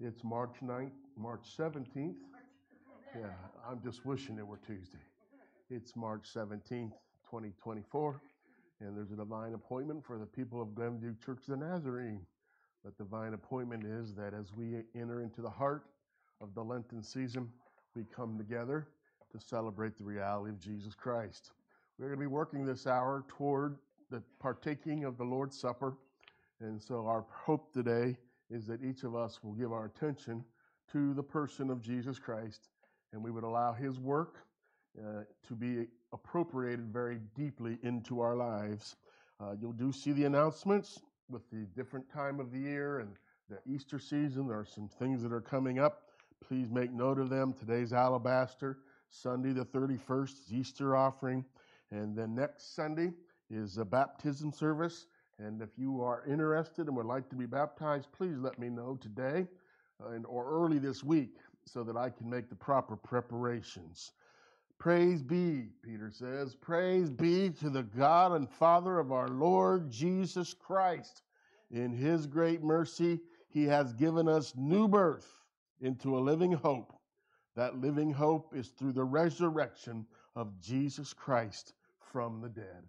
It's March 9th, March 17th. Yeah, I'm just wishing it were Tuesday. It's March 17th, 2024, and there's a divine appointment for the people of Glenview Church of the Nazarene. That divine appointment is that as we enter into the heart of the Lenten season, we come together to celebrate the reality of Jesus Christ. We're going to be working this hour toward the partaking of the Lord's Supper. And so our hope today is that each of us will give our attention to the person of Jesus Christ and we would allow his work uh, to be appropriated very deeply into our lives. Uh, you'll do see the announcements with the different time of the year and the Easter season. There are some things that are coming up. Please make note of them. Today's Alabaster, Sunday the 31st is Easter offering, and then next Sunday is a baptism service. And if you are interested and would like to be baptized, please let me know today uh, and, or early this week so that I can make the proper preparations. Praise be, Peter says, praise be to the God and Father of our Lord Jesus Christ. In his great mercy, he has given us new birth into a living hope. That living hope is through the resurrection of Jesus Christ from the dead.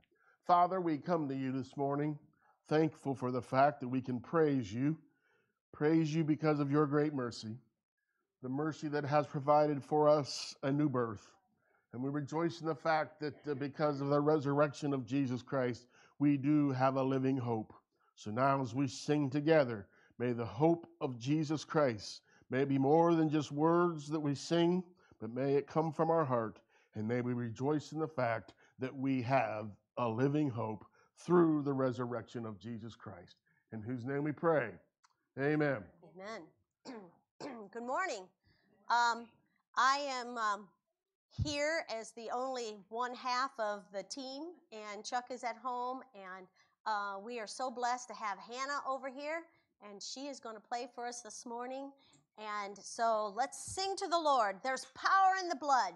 Father, we come to you this morning thankful for the fact that we can praise you. Praise you because of your great mercy, the mercy that has provided for us a new birth. And we rejoice in the fact that uh, because of the resurrection of Jesus Christ, we do have a living hope. So now, as we sing together, may the hope of Jesus Christ may it be more than just words that we sing, but may it come from our heart, and may we rejoice in the fact that we have a living hope through the resurrection of Jesus Christ, in whose name we pray. Amen. Amen. Good morning. Um, I am um, here as the only one half of the team, and Chuck is at home, and uh, we are so blessed to have Hannah over here, and she is going to play for us this morning. And so let's sing to the Lord. There's power in the blood.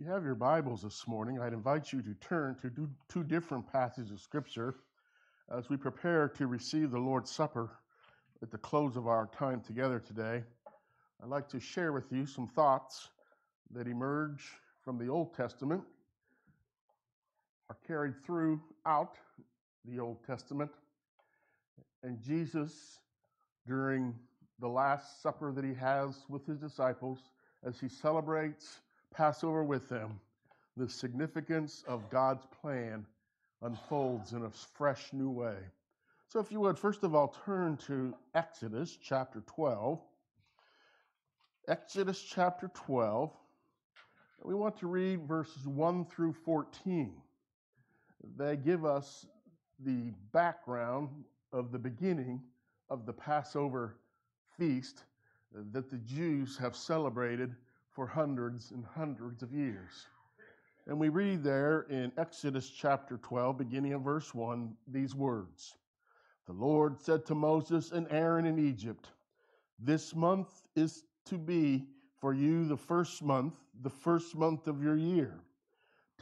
You have your Bibles this morning, I'd invite you to turn to two different passages of Scripture as we prepare to receive the Lord's Supper at the close of our time together today. I'd like to share with you some thoughts that emerge from the Old Testament, are carried throughout the Old Testament, and Jesus, during the Last Supper that he has with his disciples, as he celebrates Passover with them, the significance of God's plan unfolds in a fresh new way. So, if you would, first of all, turn to Exodus chapter 12. Exodus chapter 12. We want to read verses 1 through 14. They give us the background of the beginning of the Passover feast that the Jews have celebrated for hundreds and hundreds of years. And we read there in Exodus chapter 12, beginning of verse 1, these words The Lord said to Moses and Aaron in Egypt, This month is to be for you the first month, the first month of your year.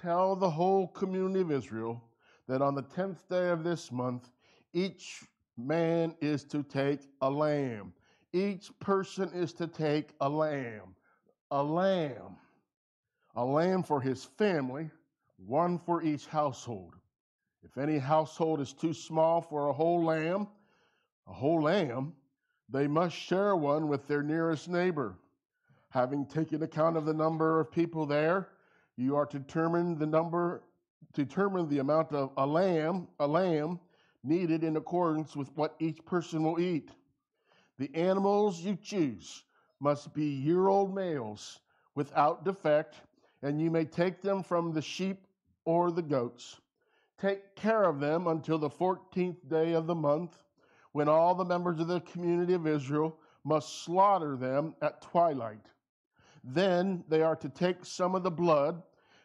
Tell the whole community of Israel that on the tenth day of this month, each man is to take a lamb. Each person is to take a lamb a lamb, a lamb for his family, one for each household. If any household is too small for a whole lamb, a whole lamb, they must share one with their nearest neighbor. Having taken account of the number of people there, you are to determine the number, determine the amount of a lamb, a lamb needed in accordance with what each person will eat. The animals you choose must be year old males without defect, and you may take them from the sheep or the goats. Take care of them until the 14th day of the month, when all the members of the community of Israel must slaughter them at twilight. Then they are to take some of the blood,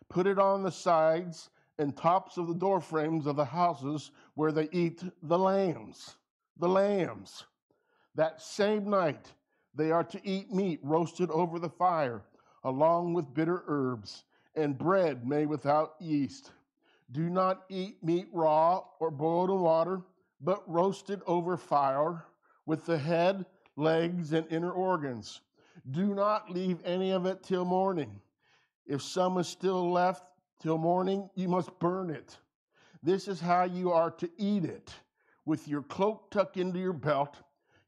put it on the sides and tops of the door frames of the houses where they eat the lambs. The lambs. That same night, they are to eat meat roasted over the fire, along with bitter herbs, and bread made without yeast. Do not eat meat raw or boiled in water, but roasted over fire, with the head, legs, and inner organs. Do not leave any of it till morning. If some is still left till morning, you must burn it. This is how you are to eat it with your cloak tucked into your belt,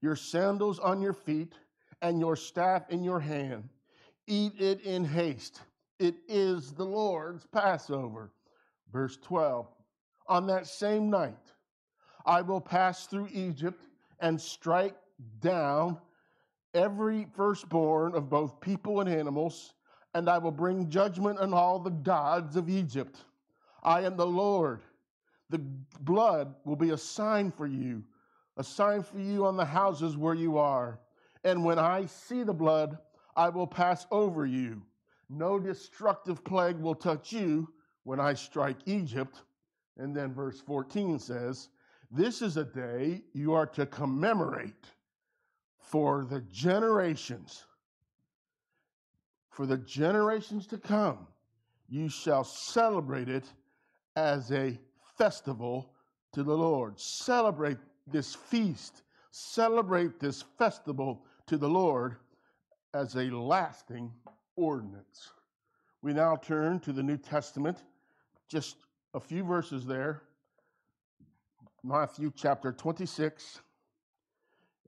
your sandals on your feet and your staff in your hand. Eat it in haste. It is the Lord's Passover. Verse 12 On that same night, I will pass through Egypt and strike down every firstborn of both people and animals, and I will bring judgment on all the gods of Egypt. I am the Lord. The blood will be a sign for you, a sign for you on the houses where you are. And when I see the blood, I will pass over you. No destructive plague will touch you when I strike Egypt. And then verse 14 says, This is a day you are to commemorate for the generations. For the generations to come, you shall celebrate it as a festival to the Lord. Celebrate this feast, celebrate this festival to the Lord as a lasting ordinance. We now turn to the New Testament, just a few verses there. Matthew chapter 26.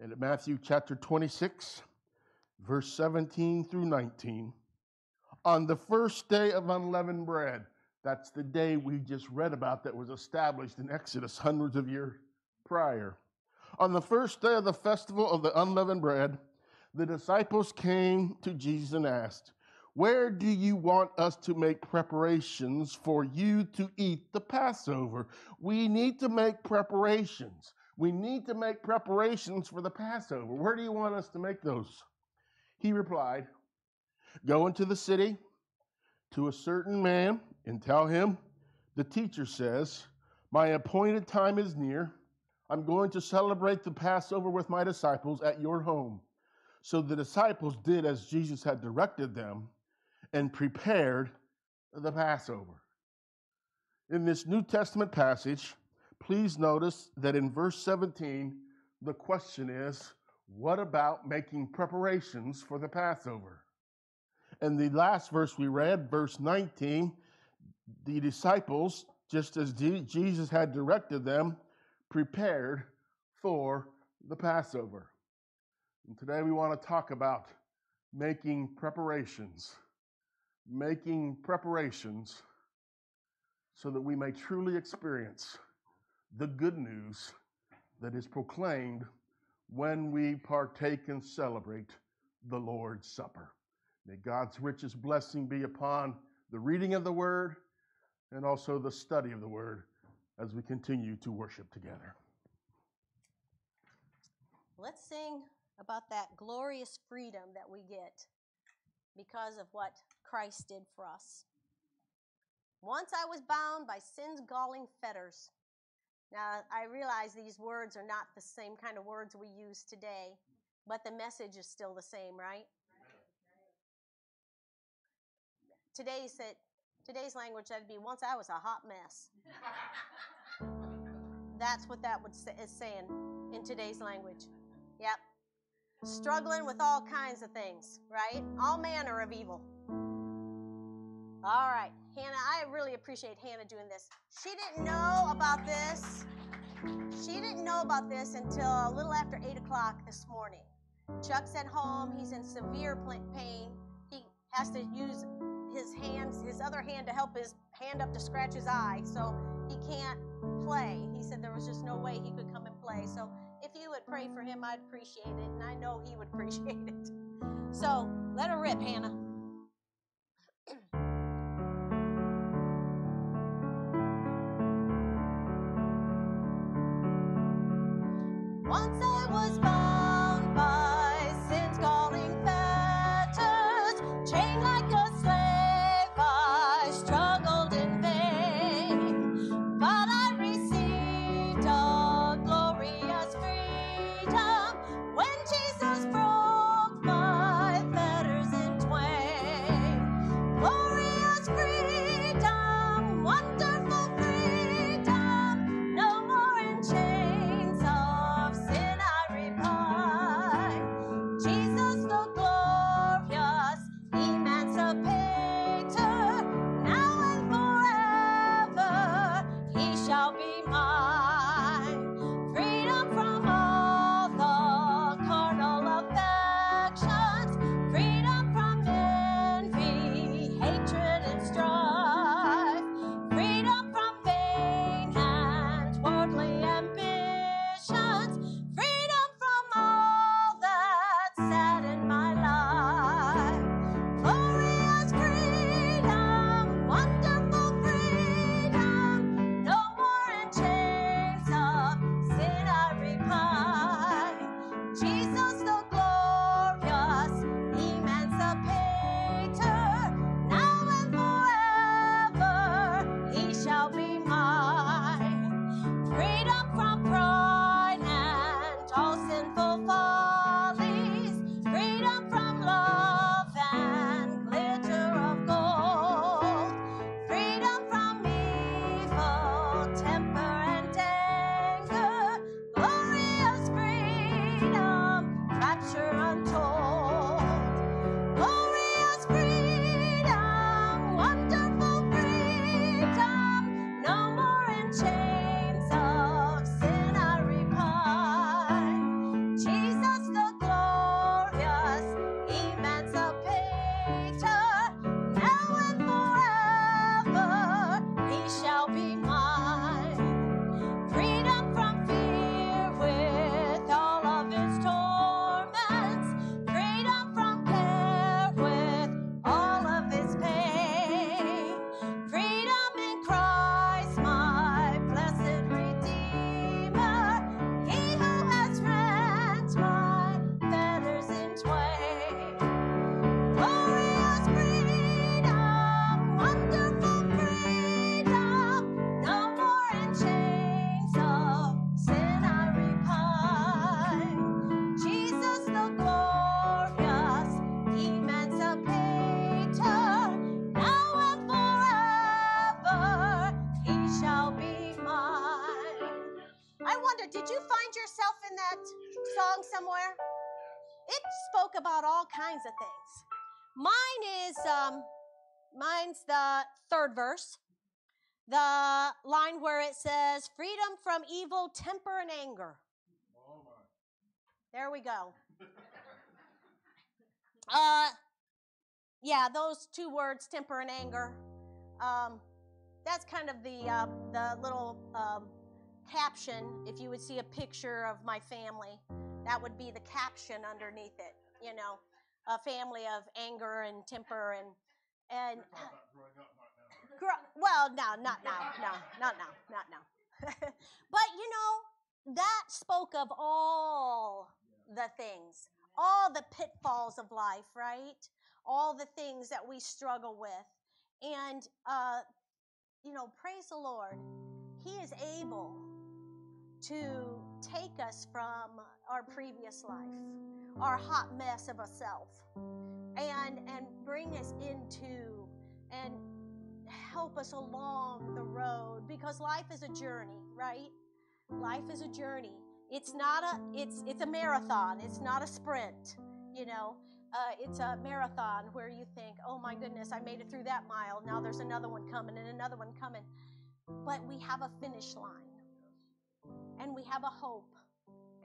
And at Matthew chapter 26, verse 17 through 19. On the first day of unleavened bread, that's the day we just read about that was established in Exodus hundreds of years prior. On the first day of the festival of the unleavened bread, the disciples came to Jesus and asked, Where do you want us to make preparations for you to eat the Passover? We need to make preparations. We need to make preparations for the Passover. Where do you want us to make those? He replied, Go into the city to a certain man and tell him, The teacher says, My appointed time is near. I'm going to celebrate the Passover with my disciples at your home. So the disciples did as Jesus had directed them and prepared the Passover. In this New Testament passage, please notice that in verse 17, the question is what about making preparations for the Passover? And the last verse we read, verse 19, the disciples, just as Jesus had directed them, prepared for the Passover. And today we want to talk about making preparations, making preparations so that we may truly experience the good news that is proclaimed when we partake and celebrate the Lord's Supper. May God's richest blessing be upon the reading of the Word and also the study of the Word as we continue to worship together. Let's sing about that glorious freedom that we get because of what Christ did for us. Once I was bound by sin's galling fetters. Now, I realize these words are not the same kind of words we use today, but the message is still the same, right? Today's, today's language, that'd be once I was a hot mess. That's what that would say, is saying in today's language. Yep. Struggling with all kinds of things, right? All manner of evil. All right, Hannah, I really appreciate Hannah doing this. She didn't know about this. She didn't know about this until a little after 8 o'clock this morning. Chuck's at home. He's in severe pain. He has to use his hands, his other hand to help his hand up to scratch his eye, so he can't play. He said there was just no way he could come and play. So if you would pray for him, I'd appreciate it, and I know he would appreciate it. So let her rip, Hannah. somewhere? It spoke about all kinds of things. Mine is um, mine's the third verse, the line where it says, "Freedom from evil temper and anger." There we go. Uh, yeah, those two words, temper and anger. Um, that's kind of the uh, the little um, caption. If you would see a picture of my family, that would be the caption underneath it. You know, a family of anger and temper and and. Gro- well, no, not now, no, not now, not now. but you know, that spoke of all the things, all the pitfalls of life, right? All the things that we struggle with. And, uh, you know, praise the Lord, He is able to take us from our previous life, our hot mess of a self, and, and bring us into and help us along the road because life is a journey, right? Life is a journey. It's not a it's it's a marathon. It's not a sprint, you know. Uh, it's a marathon where you think, "Oh my goodness, I made it through that mile. Now there's another one coming and another one coming." But we have a finish line. And we have a hope.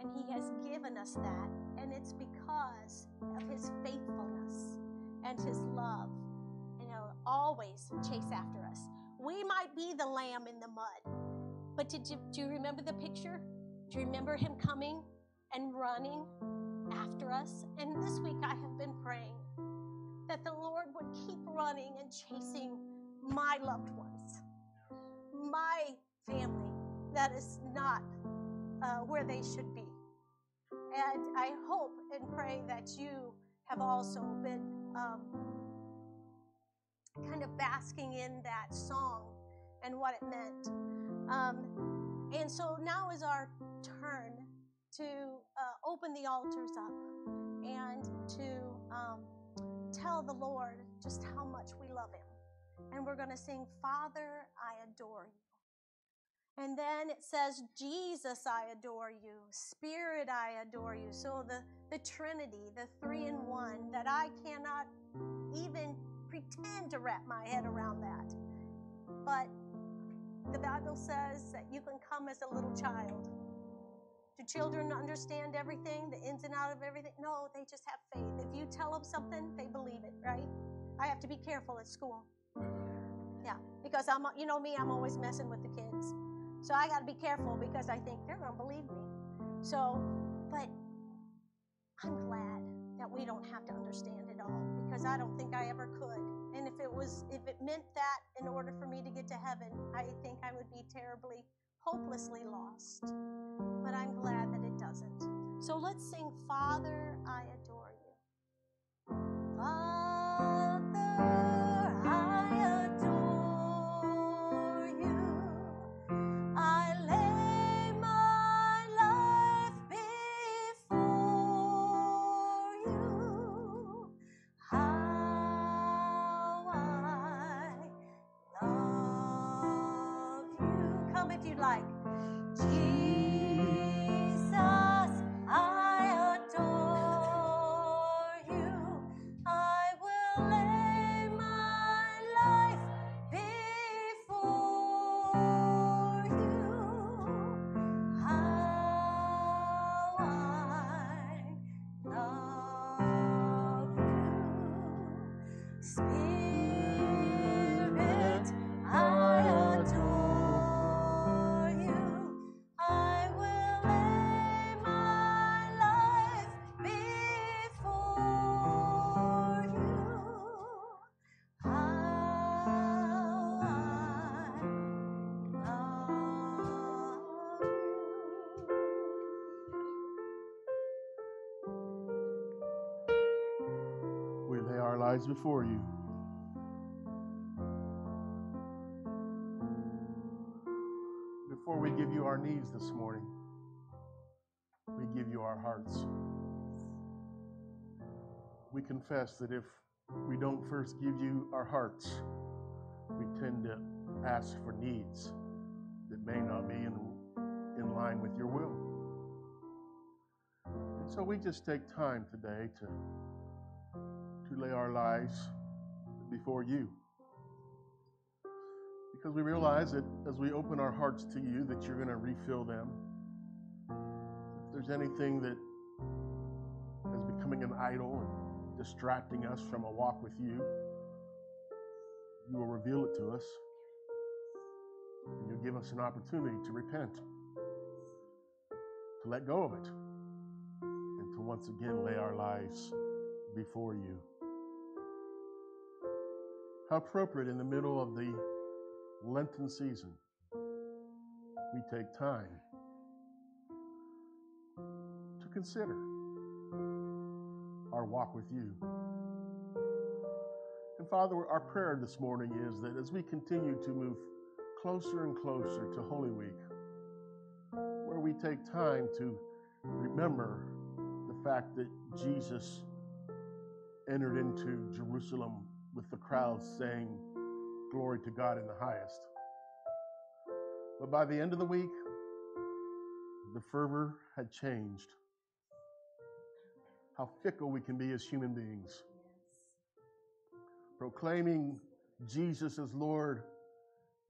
And he has given us that, and it's because of his faithfulness and his love and always chase after us. We might be the lamb in the mud, but did you, do you remember the picture? Do you remember him coming and running after us? And this week I have been praying that the Lord would keep running and chasing my loved ones, my family that is not uh, where they should be. And I hope and pray that you have also been um, kind of basking in that song and what it meant. Um, and so now is our turn to uh, open the altars up and to um, tell the Lord just how much we love Him. And we're going to sing, Father, I adore you. And then it says, Jesus, I adore you. Spirit, I adore you. So the, the Trinity, the three in one, that I cannot even pretend to wrap my head around that. But the Bible says that you can come as a little child. Do children understand everything, the ins and out of everything? No, they just have faith. If you tell them something, they believe it, right? I have to be careful at school. Yeah, because I'm, you know me, I'm always messing with the kids. So I got to be careful because I think they're going to believe me. So, but I'm glad that we don't have to understand it all because I don't think I ever could. And if it was if it meant that in order for me to get to heaven, I think I would be terribly hopelessly lost. But I'm glad that it doesn't. So let's sing Father, I adore you. Father lies before you. Before we give you our needs this morning, we give you our hearts. We confess that if we don't first give you our hearts, we tend to ask for needs that may not be in, in line with your will. And so we just take time today to, to lay our lives before you. Because we realize that as we open our hearts to you, that you're going to refill them. If there's anything that is becoming an idol and distracting us from a walk with you, you will reveal it to us. And you'll give us an opportunity to repent, to let go of it, and to once again lay our lives before you. How appropriate in the middle of the Lenten season, we take time to consider our walk with you. And Father, our prayer this morning is that as we continue to move closer and closer to Holy Week, where we take time to remember the fact that Jesus entered into Jerusalem with the crowds saying, Glory to God in the highest. But by the end of the week, the fervor had changed. How fickle we can be as human beings. Proclaiming Jesus as Lord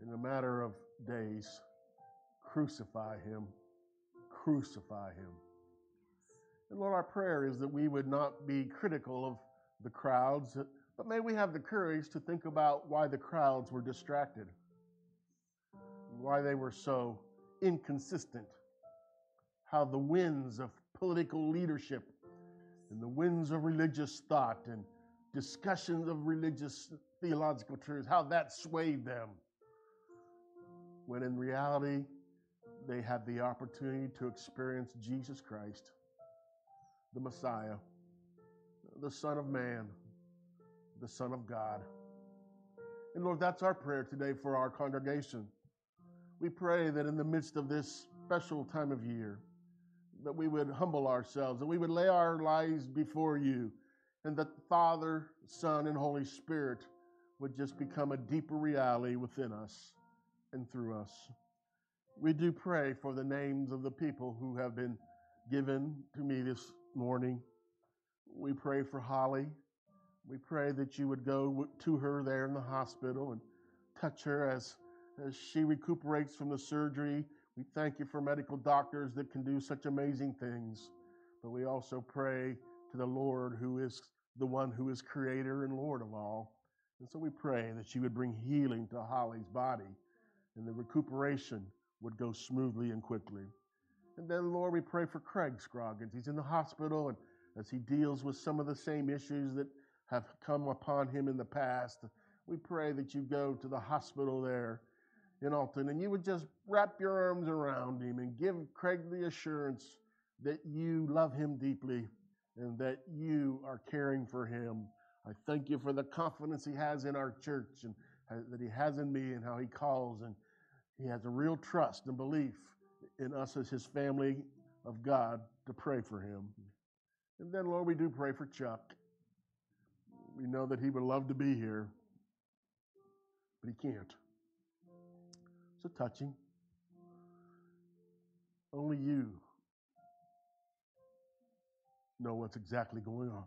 in a matter of days. Crucify him. Crucify him. And Lord, our prayer is that we would not be critical of the crowds, but may we have the courage to think about why the crowds were distracted, why they were so inconsistent, how the winds of political leadership and the winds of religious thought and discussions of religious theological truths, how that swayed them when in reality, they had the opportunity to experience Jesus Christ, the Messiah, the Son of Man, the Son of God. And Lord, that's our prayer today for our congregation. We pray that in the midst of this special time of year, that we would humble ourselves, that we would lay our lives before you, and that Father, Son, and Holy Spirit would just become a deeper reality within us and through us. We do pray for the names of the people who have been given to me this morning. We pray for Holly. We pray that you would go to her there in the hospital and touch her as, as she recuperates from the surgery. We thank you for medical doctors that can do such amazing things. But we also pray to the Lord, who is the one who is creator and Lord of all. And so we pray that you would bring healing to Holly's body and the recuperation would go smoothly and quickly. And then, Lord, we pray for Craig Scroggins. He's in the hospital, and as he deals with some of the same issues that have come upon him in the past, we pray that you go to the hospital there in Alton and you would just wrap your arms around him and give Craig the assurance that you love him deeply and that you are caring for him. I thank you for the confidence he has in our church and that he has in me and how he calls and he has a real trust and belief in us as his family of God to pray for him. And then, Lord, we do pray for Chuck. We know that he would love to be here, but he can't. So touching. Only you know what's exactly going on.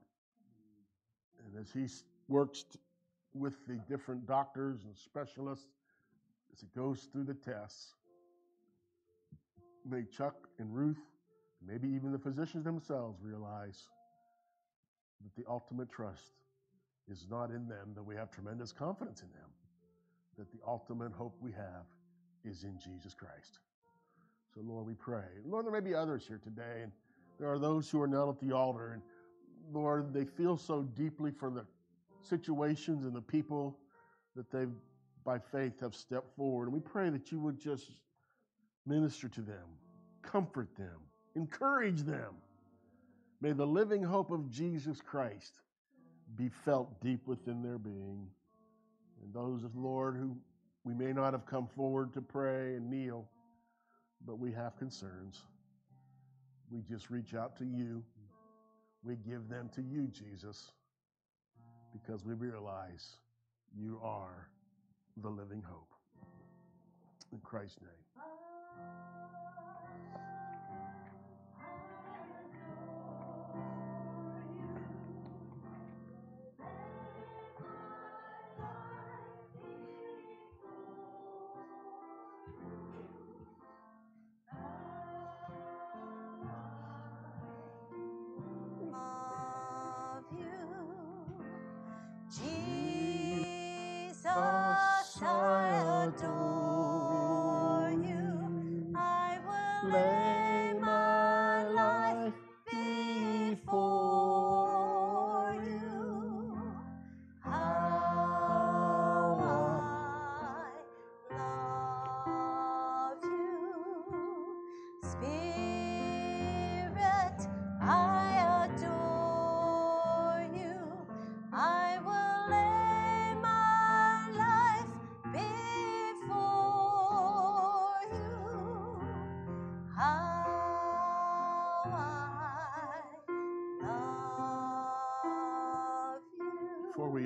And as he works with the different doctors and specialists, as he goes through the tests, may Chuck and Ruth, maybe even the physicians themselves, realize that the ultimate trust is not in them, that we have tremendous confidence in them, that the ultimate hope we have is in Jesus Christ. So, Lord, we pray. Lord, there may be others here today, and there are those who are not at the altar, and Lord, they feel so deeply for the situations and the people that they've by faith have stepped forward. And we pray that you would just minister to them, comfort them, encourage them. May the living hope of Jesus Christ be felt deep within their being. And those of the Lord who we may not have come forward to pray and kneel, but we have concerns. We just reach out to you. We give them to you, Jesus, because we realize you are the living hope. In Christ's name.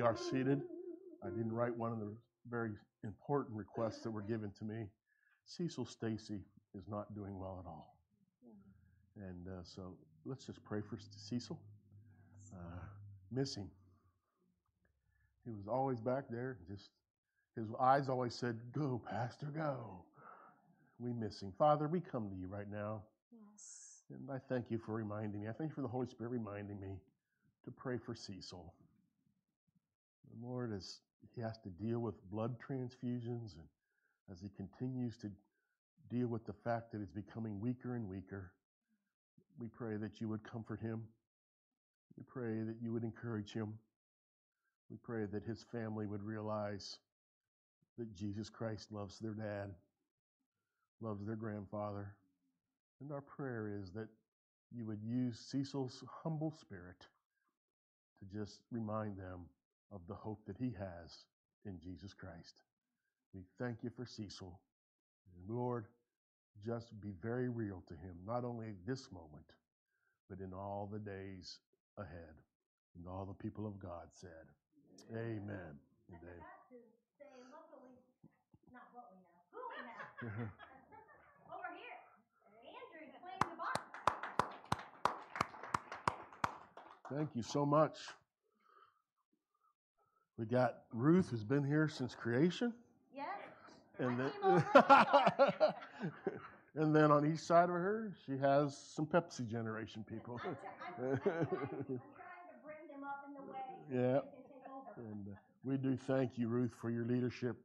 Are seated, I didn't write one of the very important requests that were given to me. Cecil Stacy is not doing well at all. And uh, so let's just pray for Cecil. Uh, miss him. He was always back there, just his eyes always said, Go, Pastor, go. We miss him. Father, we come to you right now, Yes. and I thank you for reminding me. I thank you for the Holy Spirit reminding me to pray for Cecil. And Lord, as he has to deal with blood transfusions and as he continues to deal with the fact that he's becoming weaker and weaker, we pray that you would comfort him. We pray that you would encourage him. We pray that his family would realize that Jesus Christ loves their dad, loves their grandfather. And our prayer is that you would use Cecil's humble spirit to just remind them of the hope that he has in Jesus Christ. We thank you for Cecil. And Lord, just be very real to him, not only this moment, but in all the days ahead. And all the people of God said, Amen. And amen. Over here, Andrew's playing the box. Thank you so much. We got Ruth, who's been here since creation. Yes. And then, and then on each side of her, she has some Pepsi generation people. I'm, I'm, I'm, trying, to bring them up in the way. Yeah. they can take over. And uh, we do thank you, Ruth, for your leadership.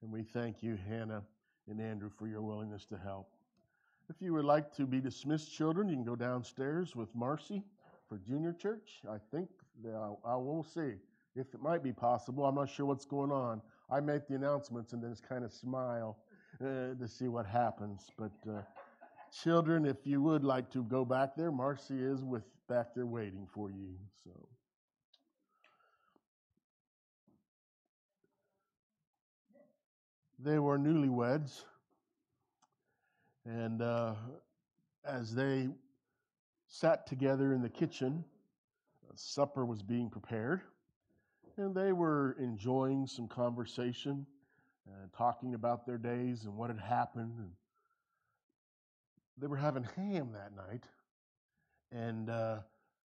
And we thank you, Hannah and Andrew, for your willingness to help. If you would like to be dismissed, children, you can go downstairs with Marcy for junior church. I think I will see if it might be possible. I'm not sure what's going on. I make the announcements and then just kind of smile uh, to see what happens. But uh, children, if you would like to go back there, Marcy is with back there waiting for you. So. they were newlyweds. And uh, as they sat together in the kitchen, supper was being prepared. And they were enjoying some conversation and talking about their days and what had happened. And they were having ham that night. And uh,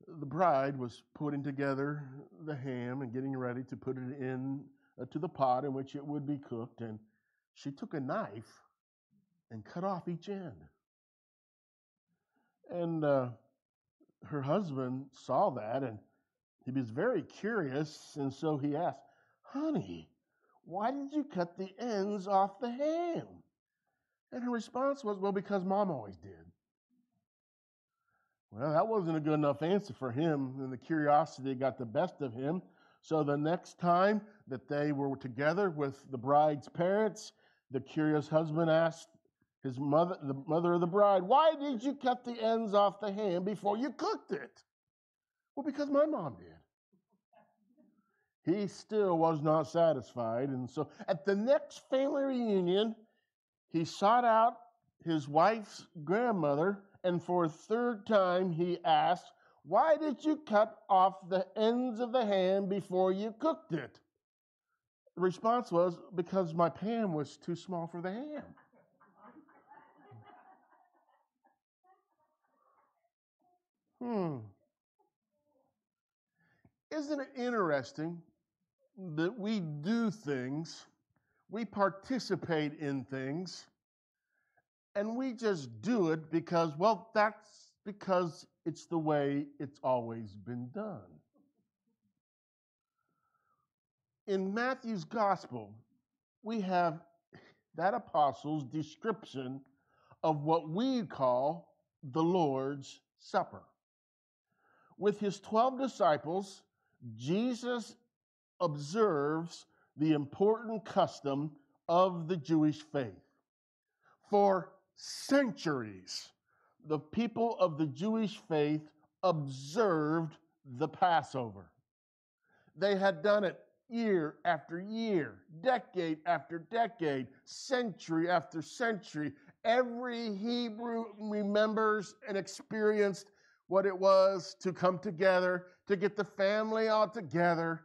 the bride was putting together the ham and getting ready to put it in uh, to the pot in which it would be cooked. And she took a knife and cut off each end. And uh, her husband saw that and he was very curious. And so he asked, Honey, why did you cut the ends off the ham? And her response was, Well, because mom always did. Well, that wasn't a good enough answer for him, and the curiosity got the best of him. So the next time that they were together with the bride's parents, the curious husband asked his mother, the mother of the bride, Why did you cut the ends off the ham before you cooked it? Well, because my mom did. He still was not satisfied. And so at the next family reunion, he sought out his wife's grandmother, and for a third time he asked, Why did you cut off the ends of the ham before you cooked it? The response was, Because my pan was too small for the ham. Hmm. Isn't it interesting that we do things, we participate in things, and we just do it because, well, that's because it's the way it's always been done. in Matthew's gospel, we have that apostle's description of what we call the Lord's Supper. With his 12 disciples, Jesus observes the important custom of the Jewish faith. For centuries, the people of the Jewish faith observed the Passover. They had done it year after year, decade after decade, century after century. Every Hebrew remembers and experienced what it was to come together, to get the family all together,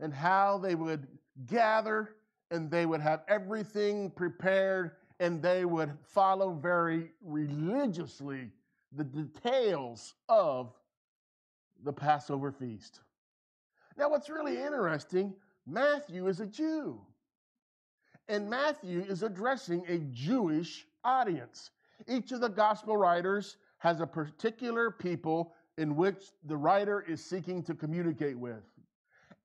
and how they would gather and they would have everything prepared and they would follow very religiously the details of the Passover feast. Now, what's really interesting, Matthew is a Jew. And Matthew is addressing a Jewish audience. Each of the gospel writers has a particular people in which the writer is seeking to communicate with.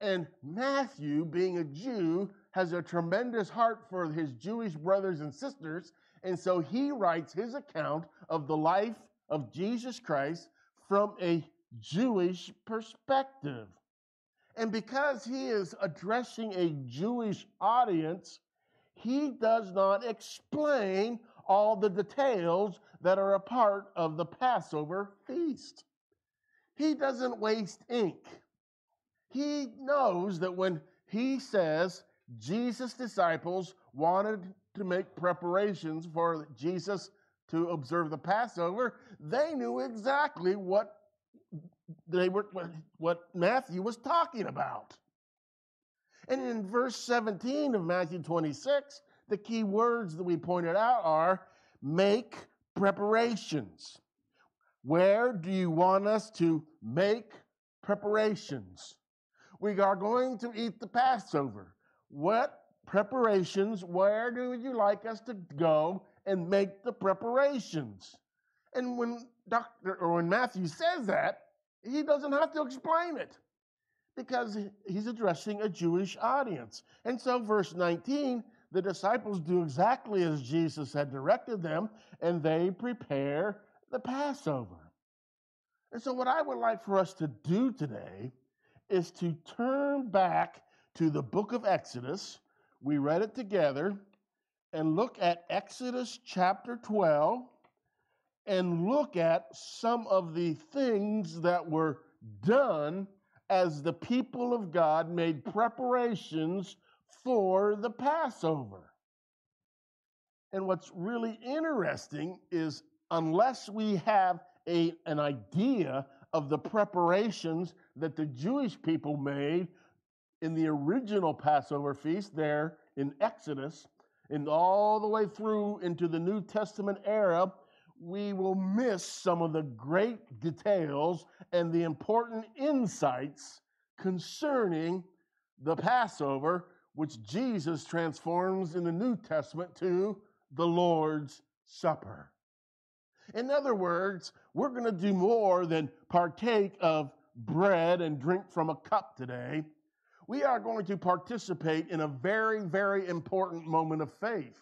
And Matthew, being a Jew, has a tremendous heart for his Jewish brothers and sisters. And so he writes his account of the life of Jesus Christ from a Jewish perspective. And because he is addressing a Jewish audience, he does not explain all the details that are a part of the Passover feast. He doesn't waste ink. He knows that when he says Jesus' disciples wanted to make preparations for Jesus to observe the Passover, they knew exactly what they were what Matthew was talking about. And in verse 17 of Matthew 26, the key words that we pointed out are make preparations. Where do you want us to make preparations? We are going to eat the Passover. What preparations, where do you like us to go and make the preparations? And when Dr. or when Matthew says that, he doesn't have to explain it because he's addressing a Jewish audience. And so, verse 19, the disciples do exactly as Jesus had directed them, and they prepare the Passover. And so, what I would like for us to do today is to turn back to the book of Exodus. We read it together and look at Exodus chapter 12 and look at some of the things that were done as the people of God made preparations for the Passover. And what's really interesting is, unless we have a, an idea of the preparations that the Jewish people made in the original Passover feast there in Exodus, and all the way through into the New Testament era, we will miss some of the great details and the important insights concerning the Passover, which Jesus transforms in the New Testament to the Lord's Supper. In other words, we're going to do more than partake of bread and drink from a cup today. We are going to participate in a very, very important moment of faith.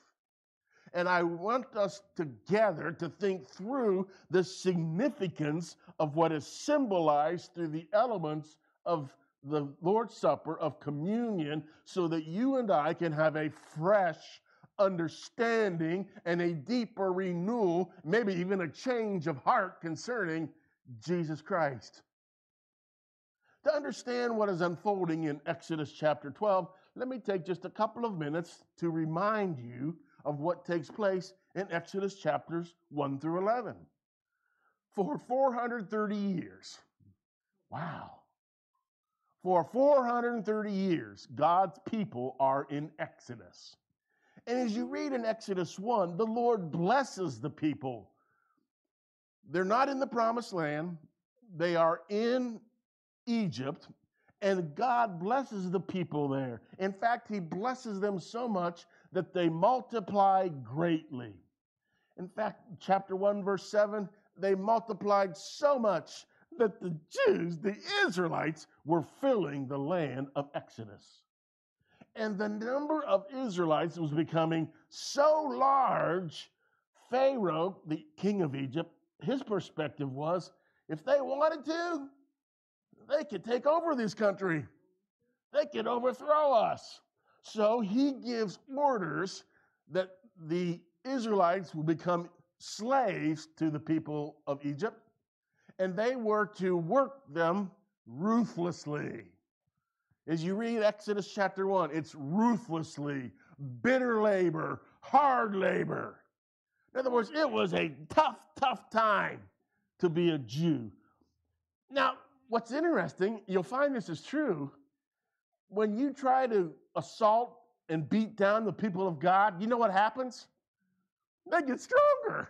And I want us together to think through the significance of what is symbolized through the elements of the Lord's Supper, of communion, so that you and I can have a fresh understanding and a deeper renewal, maybe even a change of heart concerning Jesus Christ. To understand what is unfolding in Exodus chapter 12, let me take just a couple of minutes to remind you of what takes place in Exodus chapters 1 through 11. For 430 years, wow. For 430 years, God's people are in Exodus. And as you read in Exodus 1, the Lord blesses the people. They're not in the promised land, they are in Egypt, and God blesses the people there. In fact, He blesses them so much that they multiply greatly. In fact, chapter 1, verse 7, they multiplied so much that the Jews, the Israelites, were filling the land of Exodus. And the number of Israelites was becoming so large, Pharaoh, the king of Egypt, his perspective was if they wanted to, they could take over this country. They could overthrow us. So he gives orders that the Israelites will become slaves to the people of Egypt, and they were to work them ruthlessly. As you read Exodus chapter 1, it's ruthlessly, bitter labor, hard labor. In other words, it was a tough, tough time to be a Jew. Now, what's interesting, you'll find this is true. When you try to assault and beat down the people of God, you know what happens? They get stronger.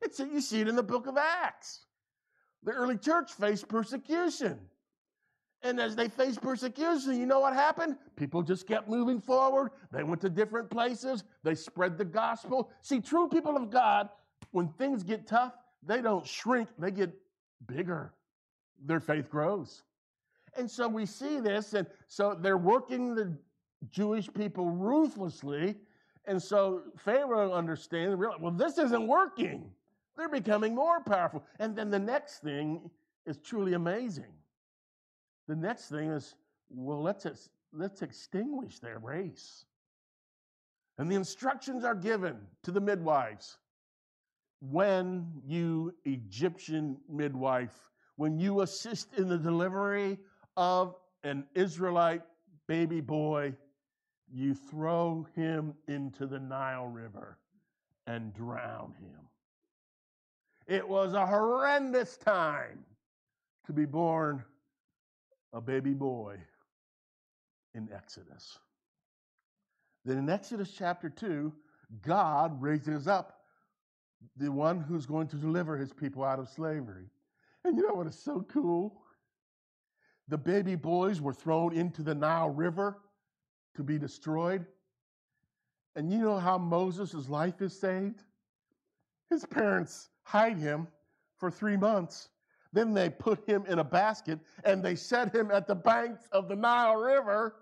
It's, you see it in the book of Acts. The early church faced persecution. And as they faced persecution, you know what happened? People just kept moving forward. They went to different places. They spread the gospel. See, true people of God, when things get tough, they don't shrink, they get bigger. Their faith grows. And so we see this, and so they're working the Jewish people ruthlessly. And so Pharaoh understands, well, this isn't working. They're becoming more powerful. And then the next thing is truly amazing. The next thing is, well, let's, let's extinguish their race. And the instructions are given to the midwives. When you, Egyptian midwife, when you assist in the delivery of an Israelite baby boy, you throw him into the Nile River and drown him. It was a horrendous time to be born a baby boy in Exodus. Then in Exodus chapter 2, God raises up the one who's going to deliver his people out of slavery. And you know what is so cool? The baby boys were thrown into the Nile River to be destroyed. And you know how Moses' life is saved? His parents hide him for three months. Then they put him in a basket and they set him at the banks of the Nile River.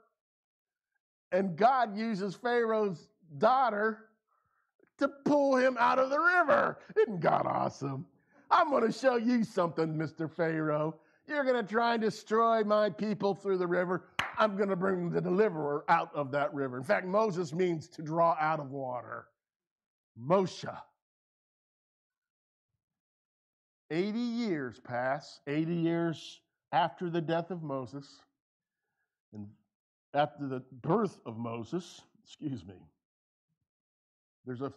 And God uses Pharaoh's daughter to pull him out of the river. Isn't God awesome? I'm going to show you something, Mr. Pharaoh. You're going to try and destroy my people through the river. I'm going to bring the deliverer out of that river. In fact, Moses means to draw out of water. Moshe. 80 years pass, 80 years after the death of Moses, and after the birth of Moses, excuse me, there's a,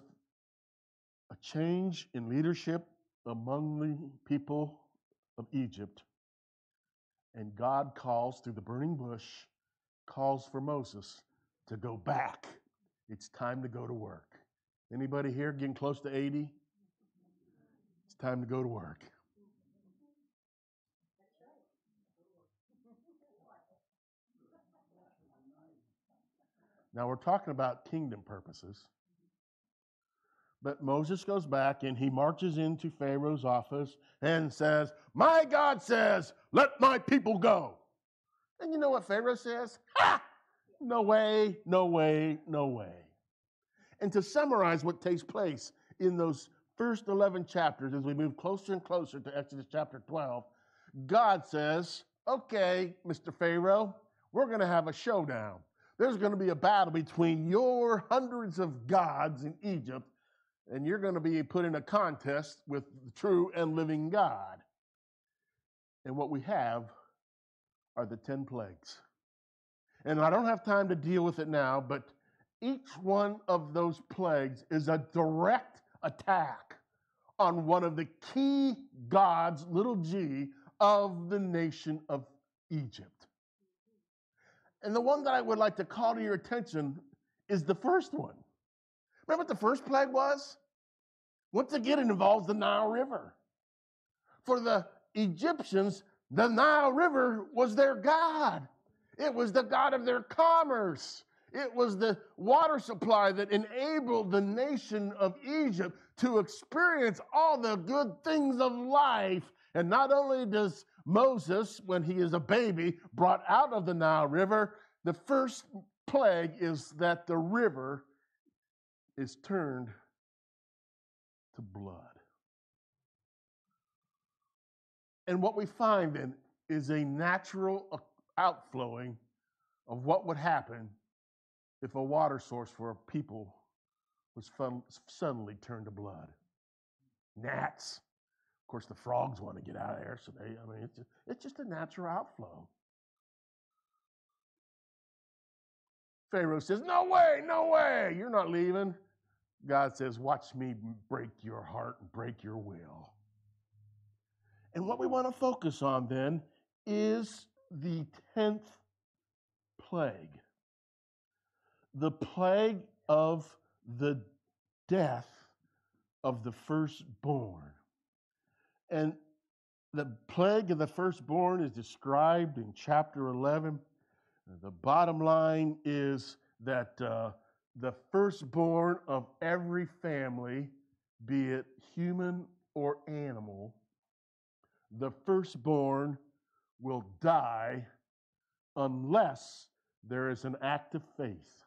a change in leadership among the people of Egypt. And God calls through the burning bush, calls for Moses to go back. It's time to go to work. Anybody here getting close to 80? It's time to go to work. Now we're talking about kingdom purposes. But Moses goes back and he marches into Pharaoh's office and says, My God says, let my people go. And you know what Pharaoh says? Ha! No way, no way, no way. And to summarize what takes place in those first 11 chapters, as we move closer and closer to Exodus chapter 12, God says, Okay, Mr. Pharaoh, we're going to have a showdown. There's going to be a battle between your hundreds of gods in Egypt, and you're going to be put in a contest with the true and living God. And what we have are the 10 plagues. And I don't have time to deal with it now, but each one of those plagues is a direct attack on one of the key gods, little g, of the nation of Egypt. And the one that I would like to call to your attention is the first one. Remember what the first plague was? Once again, it involves the Nile River. For the Egyptians, the Nile River was their God. It was the God of their commerce. It was the water supply that enabled the nation of Egypt to experience all the good things of life. And not only does Moses, when he is a baby, brought out of the Nile River, The first plague is that the river is turned to blood. And what we find then is a natural outflowing of what would happen if a water source for a people was fun- suddenly turned to blood. Gnats. Of course, the frogs want to get out of there, so they, I mean, it's just, it's just a natural outflow. Pharaoh says, No way, no way, you're not leaving. God says, Watch me break your heart and break your will. And what we want to focus on then is the 10th plague the plague of the death of the firstborn. And the plague of the firstborn is described in chapter 11. The bottom line is that uh, the firstborn of every family, be it human or animal, the firstborn will die unless there is an act of faith.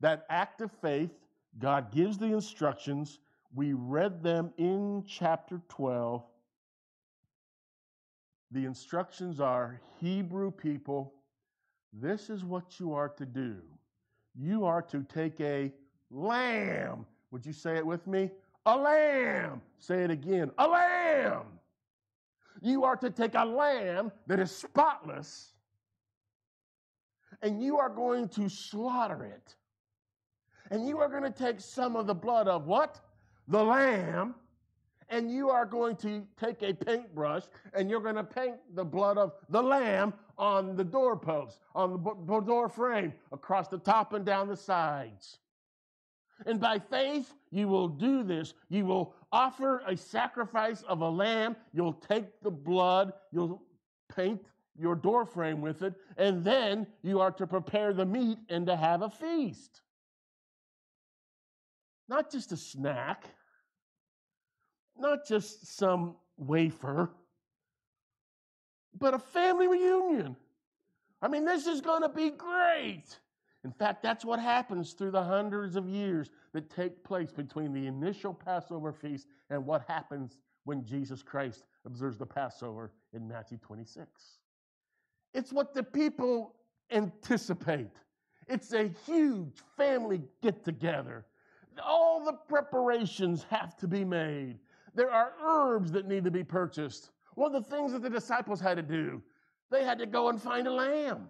That act of faith, God gives the instructions. We read them in chapter 12. The instructions are Hebrew people, this is what you are to do. You are to take a lamb. Would you say it with me? A lamb. Say it again. A lamb. You are to take a lamb that is spotless and you are going to slaughter it. And you are going to take some of the blood of what? The lamb. And you are going to take a paintbrush and you're going to paint the blood of the lamb on the doorpost, on the door frame, across the top and down the sides. And by faith, you will do this. You will offer a sacrifice of a lamb. You'll take the blood, you'll paint your door frame with it, and then you are to prepare the meat and to have a feast. Not just a snack, not just some wafer, but a family reunion. I mean, this is going to be great. In fact, that's what happens through the hundreds of years that take place between the initial Passover feast and what happens when Jesus Christ observes the Passover in Matthew 26. It's what the people anticipate. It's a huge family get together. All the preparations have to be made. There are herbs that need to be purchased. One of the things that the disciples had to do, they had to go and find a lamb.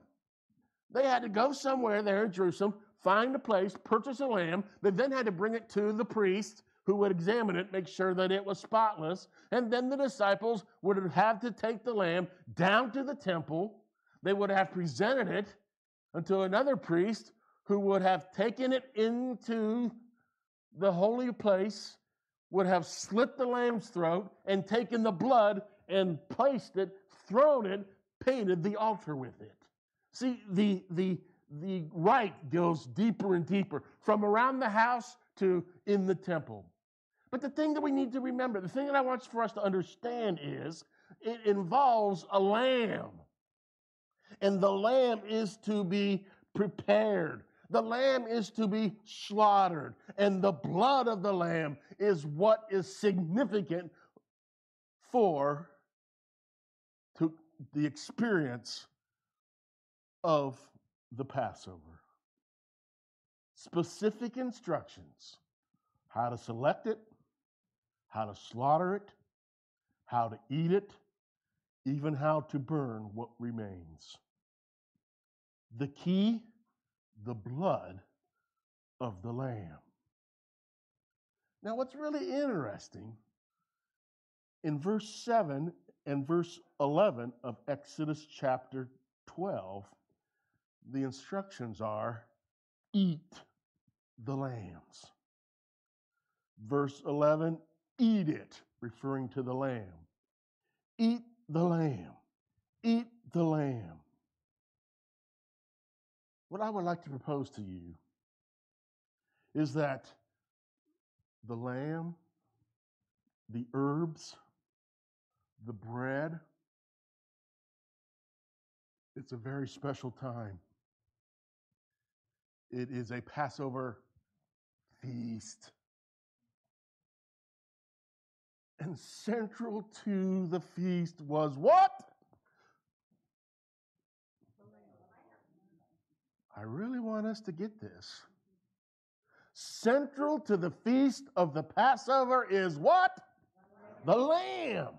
They had to go somewhere there in Jerusalem, find a place, purchase a lamb. They then had to bring it to the priest who would examine it, make sure that it was spotless. And then the disciples would have to take the lamb down to the temple they would have presented it unto another priest who would have taken it into the holy place, would have slit the lamb's throat and taken the blood and placed it, thrown it, painted the altar with it. See, the, the, the rite goes deeper and deeper from around the house to in the temple. But the thing that we need to remember, the thing that I want for us to understand is it involves a lamb and the lamb is to be prepared. The lamb is to be slaughtered, and the blood of the lamb is what is significant for to the experience of the Passover. Specific instructions how to select it, how to slaughter it, how to eat it, even how to burn what remains. The key, the blood of the Lamb. Now, what's really interesting, in verse 7 and verse 11 of Exodus chapter 12, the instructions are eat the lambs. Verse 11, eat it, referring to the lamb. Eat the lamb. Eat the lamb. What I would like to propose to you is that the lamb, the herbs, the bread, it's a very special time it is a Passover feast. And central to the feast was what? I really want us to get this. Central to the feast of the Passover is what? The lamb.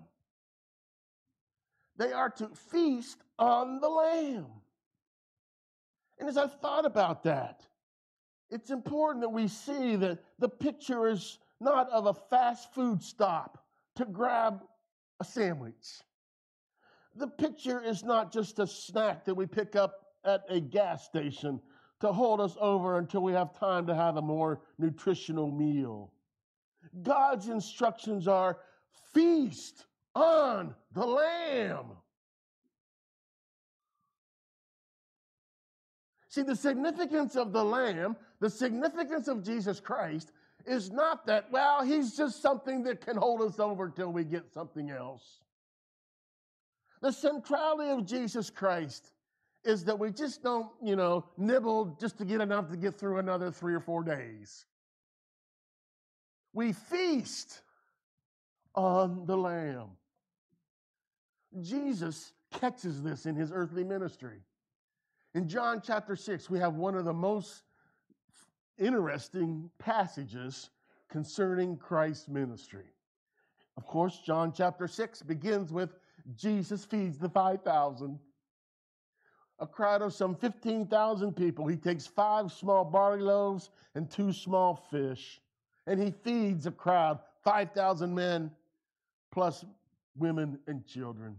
They are to feast on the lamb. And as I've thought about that, it's important that we see that the picture is not of a fast food stop to grab a sandwich. The picture is not just a snack that we pick up at a gas station to hold us over until we have time to have a more nutritional meal. God's instructions are feast on the Lamb. See, the significance of the Lamb, the significance of Jesus Christ, is not that, well, he's just something that can hold us over till we get something else. The centrality of Jesus Christ is that we just don't, you know, nibble just to get enough to get through another three or four days. We feast on the Lamb. Jesus catches this in his earthly ministry. In John chapter 6, we have one of the most interesting passages concerning Christ's ministry. Of course, John chapter 6 begins with Jesus feeds the 5,000. A crowd of some 15,000 people. He takes five small barley loaves and two small fish, and he feeds a crowd, 5,000 men plus women and children.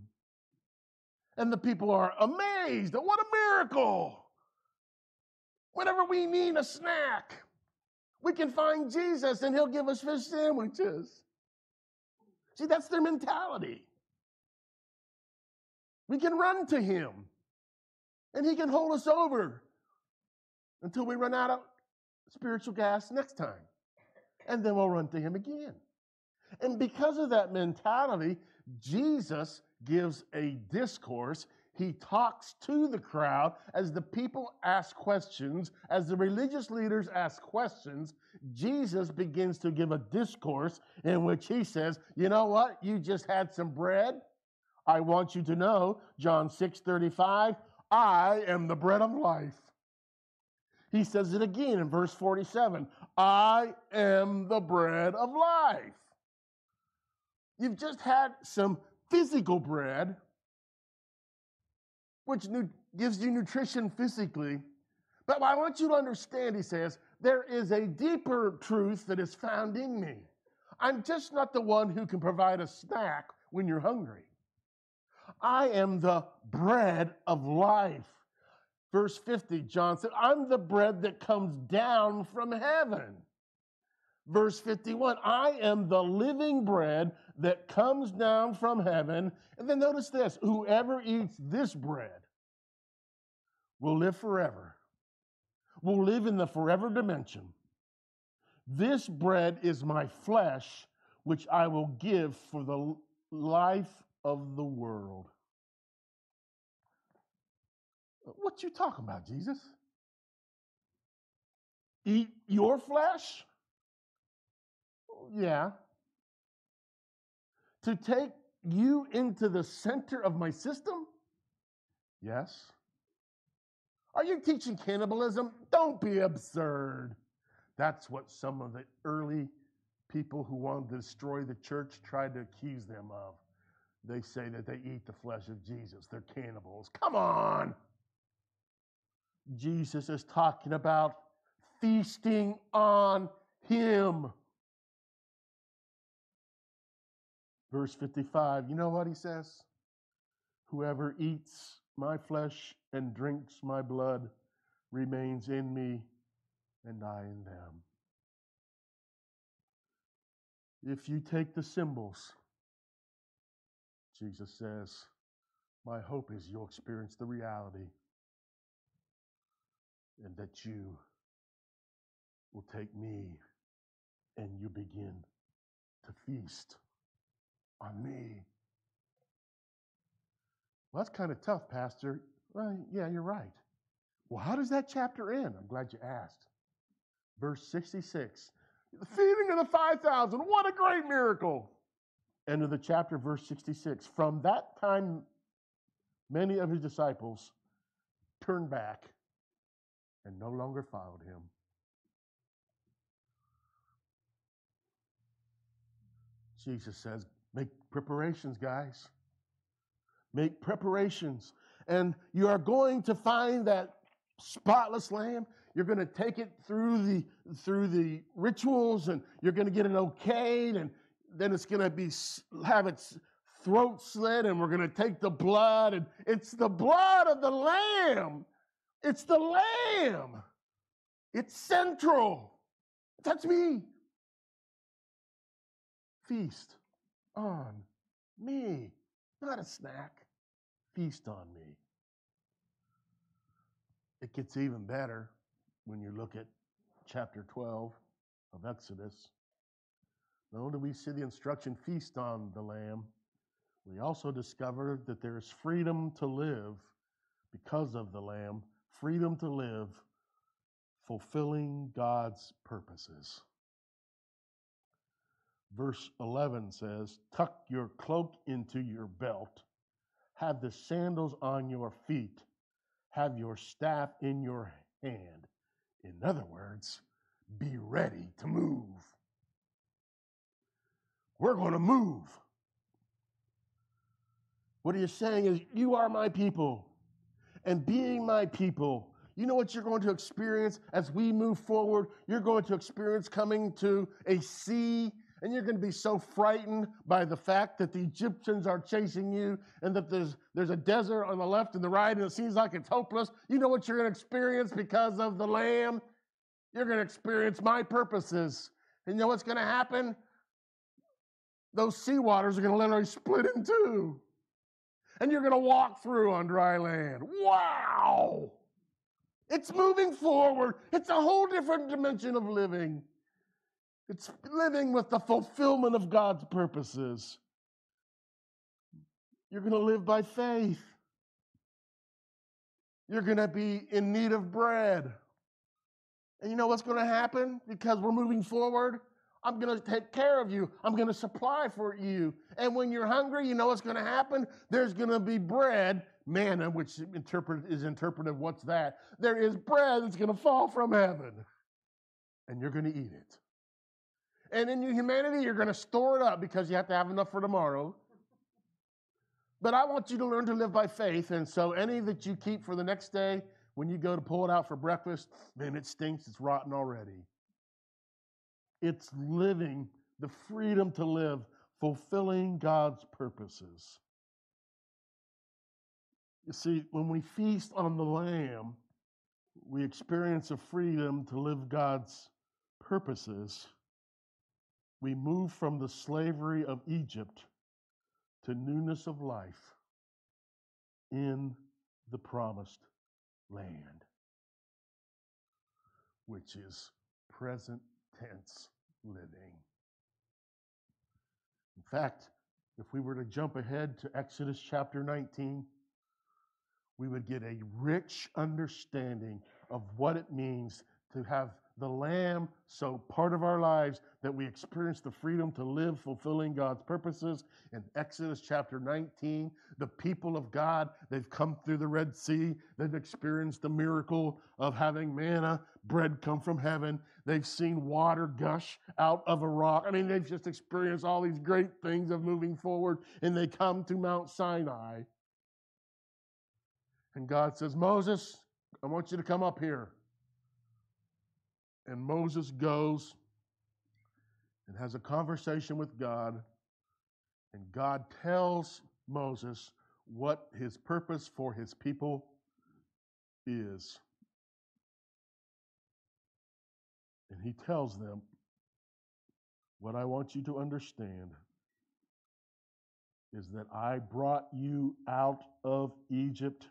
And the people are amazed. What a miracle! Whenever we need a snack, we can find Jesus and he'll give us fish sandwiches. See, that's their mentality. We can run to him and he can hold us over until we run out of spiritual gas next time. And then we'll run to him again. And because of that mentality, Jesus gives a discourse. He talks to the crowd as the people ask questions, as the religious leaders ask questions. Jesus begins to give a discourse in which he says, You know what? You just had some bread. I want you to know, John 6 35, I am the bread of life. He says it again in verse 47 I am the bread of life. You've just had some physical bread, which gives you nutrition physically. But I want you to understand, he says, there is a deeper truth that is found in me. I'm just not the one who can provide a snack when you're hungry. I am the bread of life. Verse 50, John said, I'm the bread that comes down from heaven. Verse 51, I am the living bread that comes down from heaven. And then notice this whoever eats this bread will live forever, will live in the forever dimension. This bread is my flesh, which I will give for the life of the world. Uh, what you talking about, Jesus? Eat your flesh? Yeah. To take you into the center of my system? Yes. Are you teaching cannibalism? Don't be absurd. That's what some of the early people who wanted to destroy the church tried to accuse them of. They say that they eat the flesh of Jesus. They're cannibals. Come on. Jesus is talking about feasting on Him. Verse 55, you know what he says? Whoever eats my flesh and drinks my blood remains in me and I in them. If you take the symbols, Jesus says, my hope is you'll experience the reality and that you will take me and you begin to feast on me. Well, that's kind of tough, Pastor. Well, yeah, you're right. Well, how does that chapter end? I'm glad you asked. Verse 66 the feeding of the 5,000. What a great miracle. End of the chapter, verse 66. From that time, many of his disciples turned back and no longer followed him. Jesus says, Make preparations, guys. Make preparations. And you are going to find that spotless lamb. You're going to take it through the through the rituals, and you're going to get an okayed, and then it's going to be have its throat slit, and we're going to take the blood, and it's the blood of the lamb. It's the lamb. It's central. That's me. Feast on me, not a snack. Feast on me. It gets even better when you look at chapter 12 of Exodus. Not only do we see the instruction, feast on the Lamb, we also discover that there is freedom to live because of the Lamb, freedom to live fulfilling God's purposes. Verse 11 says, Tuck your cloak into your belt, have the sandals on your feet, have your staff in your hand. In other words, be ready to move. We're going to move. What he is saying is, You are my people. And being my people, you know what you're going to experience as we move forward? You're going to experience coming to a sea and you're going to be so frightened by the fact that the Egyptians are chasing you and that there's, there's a desert on the left and the right and it seems like it's hopeless. You know what you're going to experience because of the Lamb? You're going to experience my purposes. And you know what's going to happen? Those sea waters are going to literally split in two. And you're going to walk through on dry land. Wow! It's moving forward. It's a whole different dimension of living. It's living with the fulfillment of God's purposes. You're going to live by faith. You're going to be in need of bread. And you know what's going to happen? Because we're moving forward, I'm going to take care of you. I'm going to supply for you. And when you're hungry, you know what's going to happen? There's going to be bread, manna, which interpret, is interpretive. What's that? There is bread that's going to fall from heaven, and you're going to eat it. And in your humanity, you're going to store it up because you have to have enough for tomorrow. But I want you to learn to live by faith. And so any that you keep for the next day, when you go to pull it out for breakfast, man, it stinks. It's rotten already. It's living the freedom to live, fulfilling God's purposes. You see, when we feast on the Lamb, we experience a freedom to live God's purposes we move from the slavery of Egypt to newness of life in the promised land, which is present living. In fact, if we were to jump ahead to Exodus chapter 19, we would get a rich understanding of what it means to have the Lamb so part of our lives that we experience the freedom to live fulfilling God's purposes. In Exodus chapter 19, the people of God, they've come through the Red Sea. They've experienced the miracle of having manna, bread come from heaven. They've seen water gush out of a rock. I mean, they've just experienced all these great things of moving forward, and they come to Mount Sinai. And God says, Moses, I want you to come up here. And Moses goes and has a conversation with God. And God tells Moses what his purpose for his people is. And he tells them, What I want you to understand is that I brought you out of Egypt.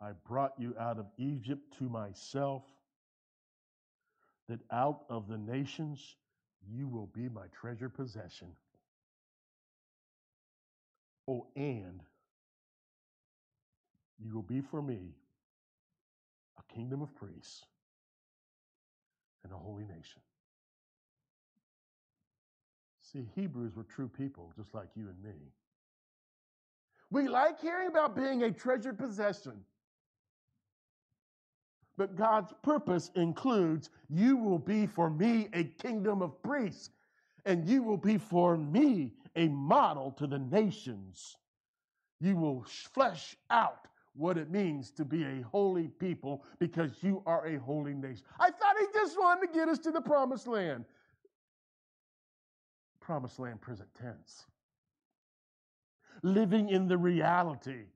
I brought you out of Egypt to myself that out of the nations you will be my treasure possession. Oh, and you will be for me a kingdom of priests and a holy nation. See, Hebrews were true people, just like you and me. We like hearing about being a treasured possession. But God's purpose includes you will be for me a kingdom of priests, and you will be for me a model to the nations. You will flesh out what it means to be a holy people because you are a holy nation. I thought he just wanted to get us to the promised land. Promised land, present tense. Living in the reality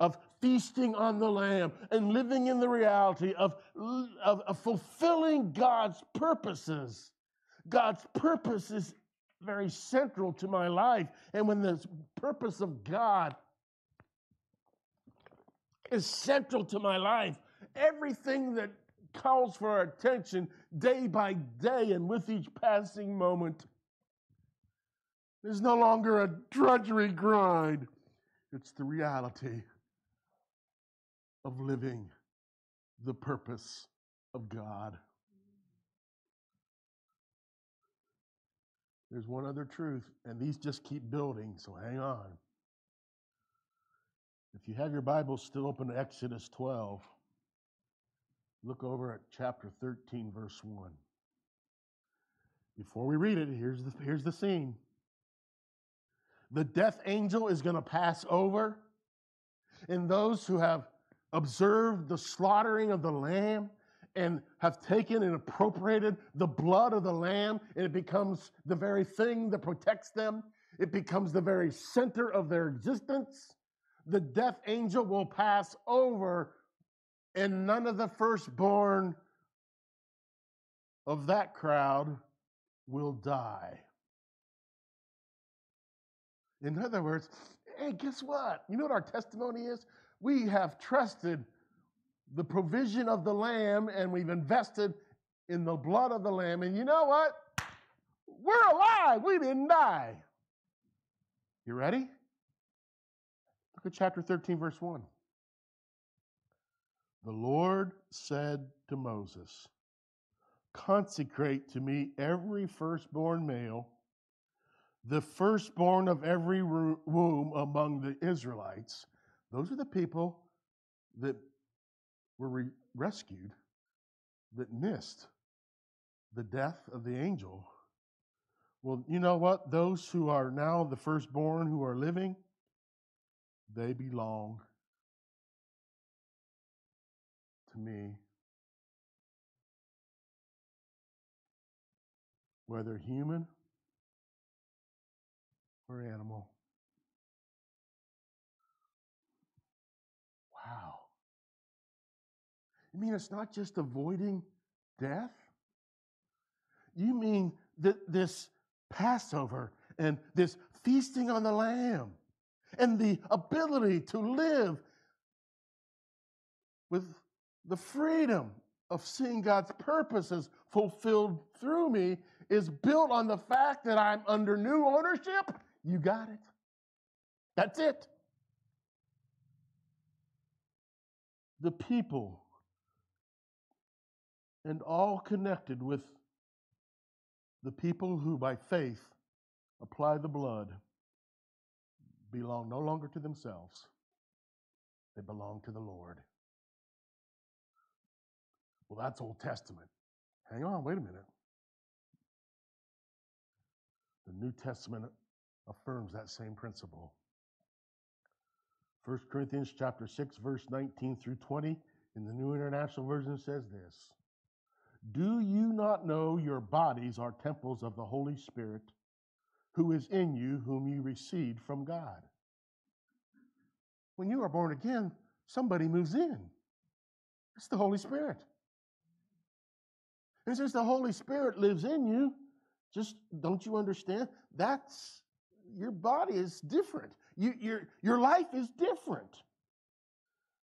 of feasting on the Lamb and living in the reality of, of, of fulfilling God's purposes. God's purpose is very central to my life. And when the purpose of God is central to my life, everything that calls for our attention day by day and with each passing moment is no longer a drudgery grind. It's the reality of living the purpose of God. There's one other truth, and these just keep building, so hang on. If you have your Bibles still open to Exodus 12, look over at chapter 13, verse 1. Before we read it, here's the, here's the scene. The death angel is going to pass over, and those who have observed the slaughtering of the lamb and have taken and appropriated the blood of the lamb, and it becomes the very thing that protects them. It becomes the very center of their existence. The death angel will pass over, and none of the firstborn of that crowd will die. In other words, hey, guess what? You know what our testimony is? We have trusted the provision of the Lamb and we've invested in the blood of the Lamb. And you know what? We're alive. We didn't die. You ready? Look at chapter 13, verse 1. The Lord said to Moses, Consecrate to me every firstborn male the firstborn of every womb among the Israelites. Those are the people that were re- rescued that missed the death of the angel. Well, you know what? Those who are now the firstborn who are living, they belong to me. Whether human or animal. You mean it's not just avoiding death? You mean that this Passover and this feasting on the Lamb and the ability to live with the freedom of seeing God's purposes fulfilled through me is built on the fact that I'm under new ownership you got it. That's it. The people and all connected with the people who by faith apply the blood belong no longer to themselves, they belong to the Lord. Well, that's Old Testament. Hang on, wait a minute. The New Testament affirms that same principle. 1 Corinthians chapter 6 verse 19 through 20 in the New International Version says this. Do you not know your bodies are temples of the Holy Spirit who is in you whom you received from God? When you are born again, somebody moves in. It's the Holy Spirit. And since the Holy Spirit lives in you, just don't you understand? That's your body is different. You, your, your life is different.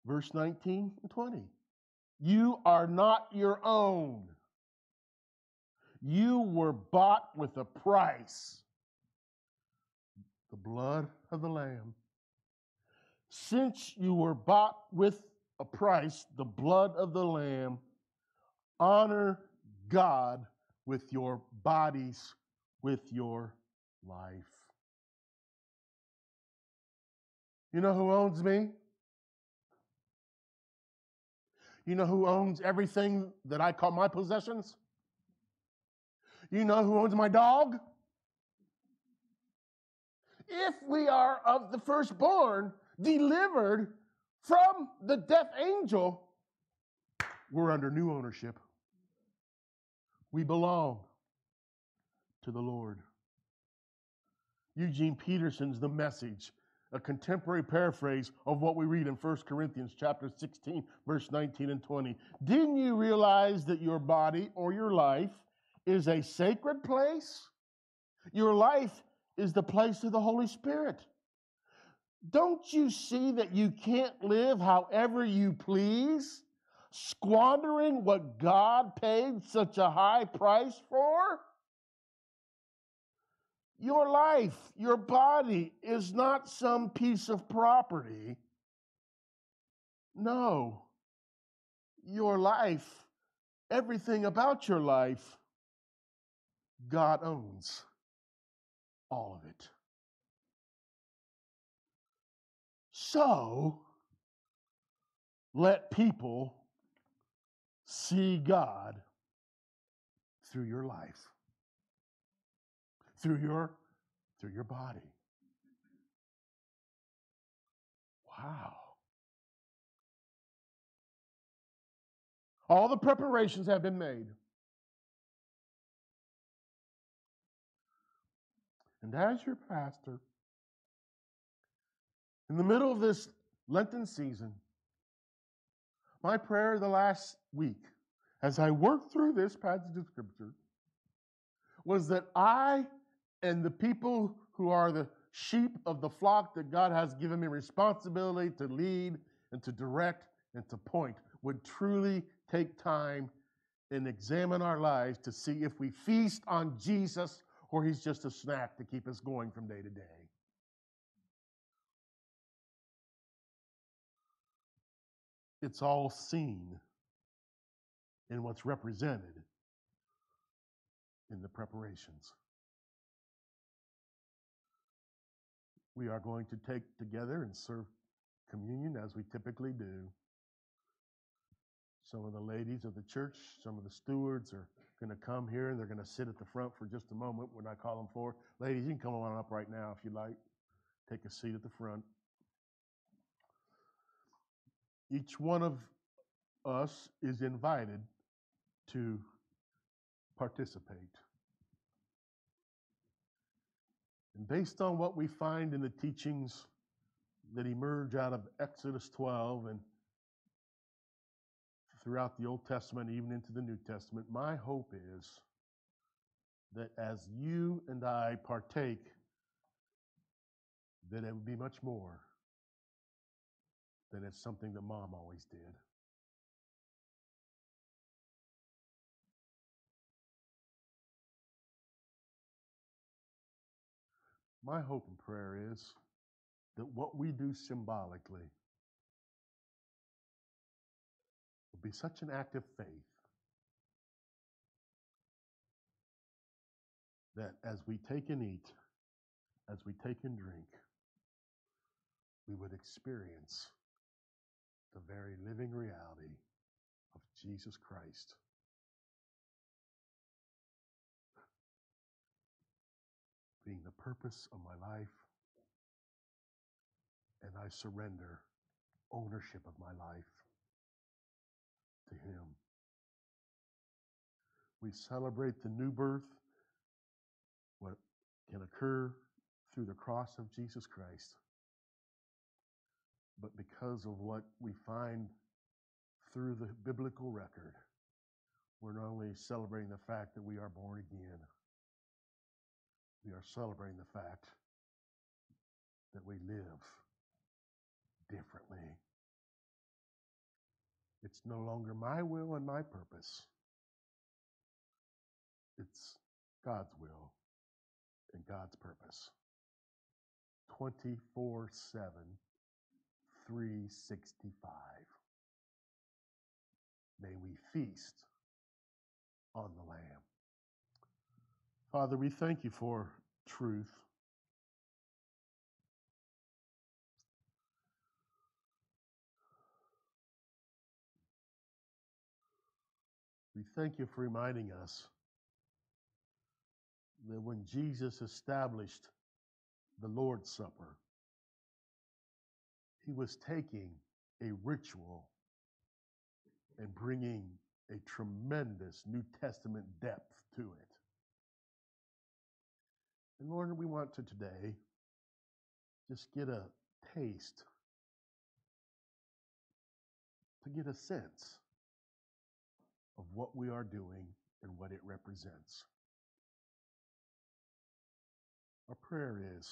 Verse 19 and 20. You are not your own. You were bought with a price the blood of the Lamb. Since you were bought with a price, the blood of the Lamb. Honor God with your bodies, with your life. You know who owns me? You know who owns everything that I call my possessions? You know who owns my dog? If we are of the firstborn, delivered from the death angel, we're under new ownership. We belong to the Lord. Eugene Peterson's The Message, a contemporary paraphrase of what we read in 1 Corinthians chapter 16, verse 19 and 20. Didn't you realize that your body or your life is a sacred place? Your life is the place of the Holy Spirit. Don't you see that you can't live however you please, squandering what God paid such a high price for? Your life, your body is not some piece of property. No. Your life, everything about your life, God owns all of it. So, let people see God through your life, through your through your body. Wow. All the preparations have been made. And as your pastor, in the middle of this Lenten season, my prayer the last week, as I worked through this passage of Scripture, was that I and the people who are the sheep of the flock that God has given me responsibility to lead and to direct and to point would truly take time and examine our lives to see if we feast on Jesus or he's just a snack to keep us going from day to day. It's all seen in what's represented in the preparations. We are going to take together and serve communion as we typically do. Some of the ladies of the church, some of the stewards are going to come here and they're going to sit at the front for just a moment when I call them for. Ladies, you can come on up right now if you like. Take a seat at the front. Each one of us is invited to participate. And based on what we find in the teachings that emerge out of Exodus 12 and throughout the Old Testament, even into the New Testament, my hope is that as you and I partake, that it would be much more than it's something that mom always did. My hope and prayer is that what we do symbolically will be such an act of faith that as we take and eat, as we take and drink, we would experience the very living reality of Jesus Christ. Purpose of my life, and I surrender ownership of my life to Him. We celebrate the new birth, what can occur through the cross of Jesus Christ. But because of what we find through the biblical record, we're not only celebrating the fact that we are born again, we are celebrating the fact that we live differently. It's no longer my will and my purpose. It's God's will and God's purpose. 24 7, 365. May we feast on the Lamb. Father, we thank you for truth. We thank you for reminding us that when Jesus established the Lord's Supper, he was taking a ritual and bringing a tremendous New Testament depth to it. And Lord, we want to today just get a taste, to get a sense of what we are doing and what it represents. Our prayer is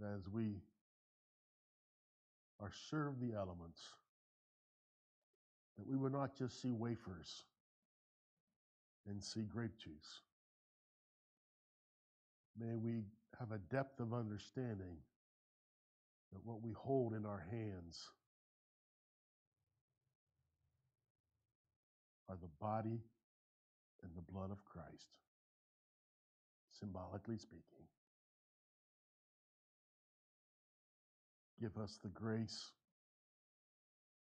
that as we are served the elements, that we will not just see wafers and see grape juice. May we have a depth of understanding that what we hold in our hands are the body and the blood of Christ, symbolically speaking. Give us the grace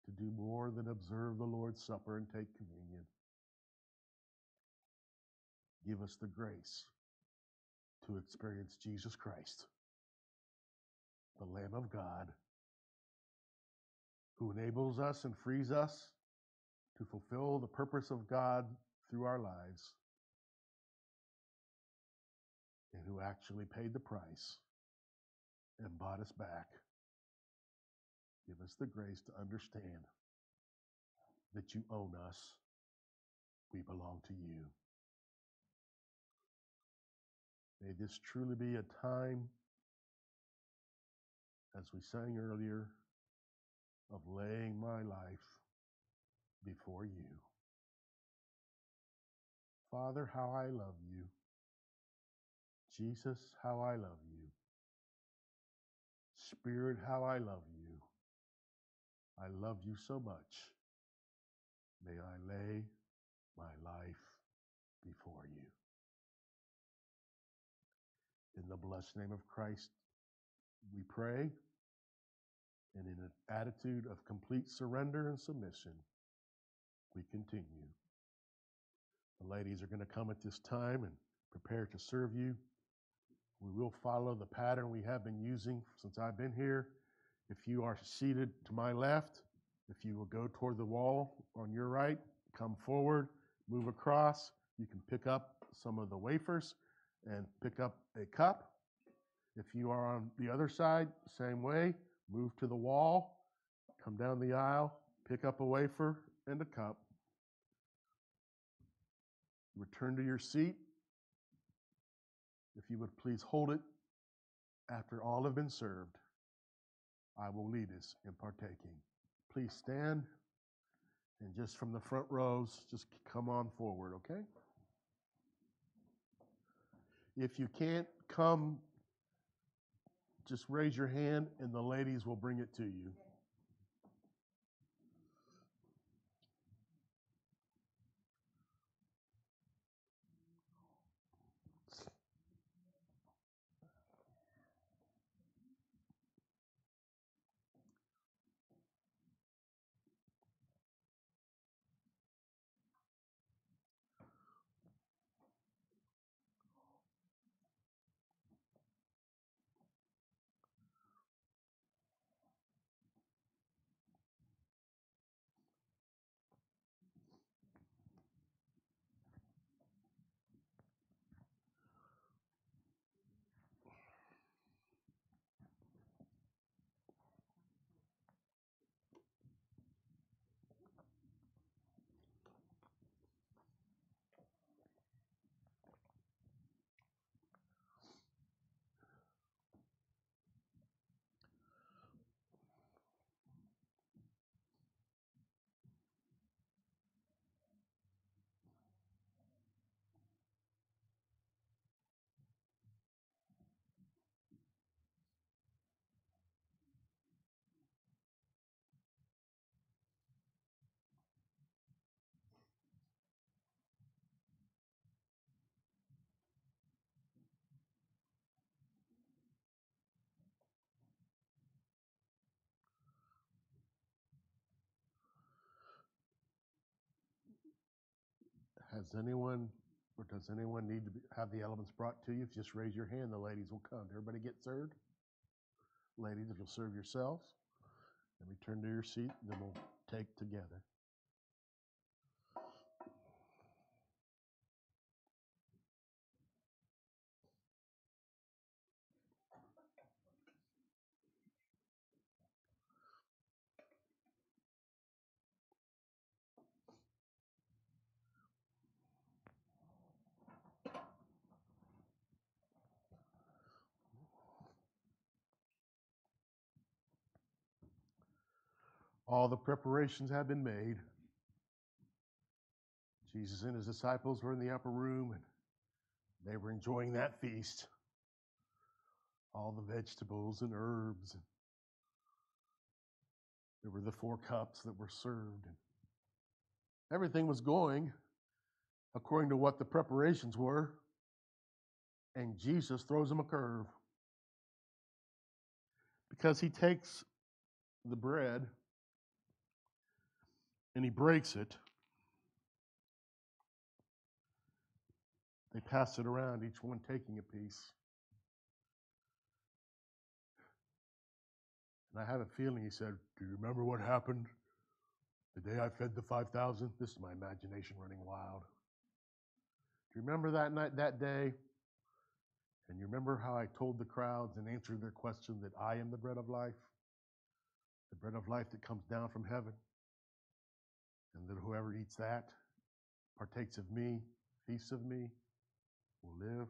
to do more than observe the Lord's Supper and take communion. Give us the grace to experience Jesus Christ, the Lamb of God, who enables us and frees us to fulfill the purpose of God through our lives, and who actually paid the price and bought us back. Give us the grace to understand that you own us. We belong to you. May this truly be a time, as we sang earlier, of laying my life before you. Father, how I love you. Jesus, how I love you. Spirit, how I love you. I love you so much. May I lay my life before you. The blessed name of Christ, we pray, and in an attitude of complete surrender and submission, we continue. The ladies are going to come at this time and prepare to serve you. We will follow the pattern we have been using since I've been here. If you are seated to my left, if you will go toward the wall on your right, come forward, move across. You can pick up some of the wafers and pick up a cup. If you are on the other side, same way, move to the wall, come down the aisle, pick up a wafer and a cup. Return to your seat. If you would please hold it after all have been served, I will lead us in partaking. Please stand and just from the front rows, just come on forward, okay? If you can't come, just raise your hand and the ladies will bring it to you. Has anyone, or does anyone need to have the elements brought to you? If you Just raise your hand, the ladies will come. Everybody get served? Ladies, if you'll serve yourselves, and return to your seat, then we'll take together. All the preparations have been made. Jesus and his disciples were in the upper room and they were enjoying that feast. All the vegetables and herbs. There were the four cups that were served. Everything was going according to what the preparations were. And Jesus throws them a curve. Because he takes the bread and he breaks it. They pass it around, each one taking a piece. And I have a feeling he said, Do you remember what happened the day I fed the 5,000? This is my imagination running wild. Do you remember that night, that day? And you remember how I told the crowds and answered their question that I am the bread of life? The bread of life that comes down from heaven? And that whoever eats that, partakes of me, feasts of me, will live.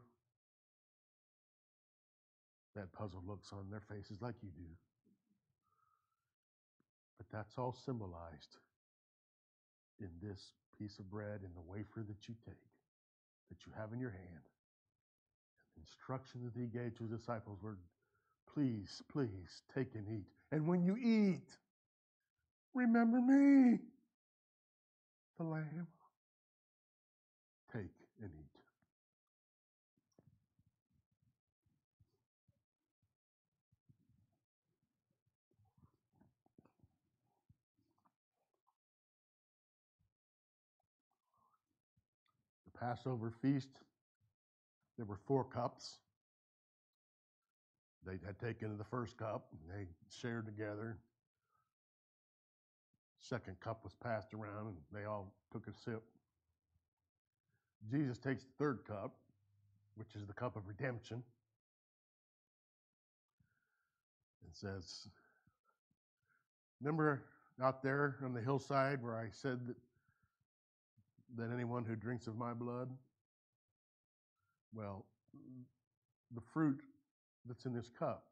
That puzzled looks on their faces like you do. But that's all symbolized in this piece of bread and the wafer that you take, that you have in your hand. And the instructions that he gave to his disciples were please, please take and eat. And when you eat, remember me the Lamb. Take and eat. The Passover feast, there were four cups. They had taken the first cup and they shared together. Second cup was passed around and they all took a sip. Jesus takes the third cup, which is the cup of redemption, and says, Remember out there on the hillside where I said that, that anyone who drinks of my blood? Well, the fruit that's in this cup,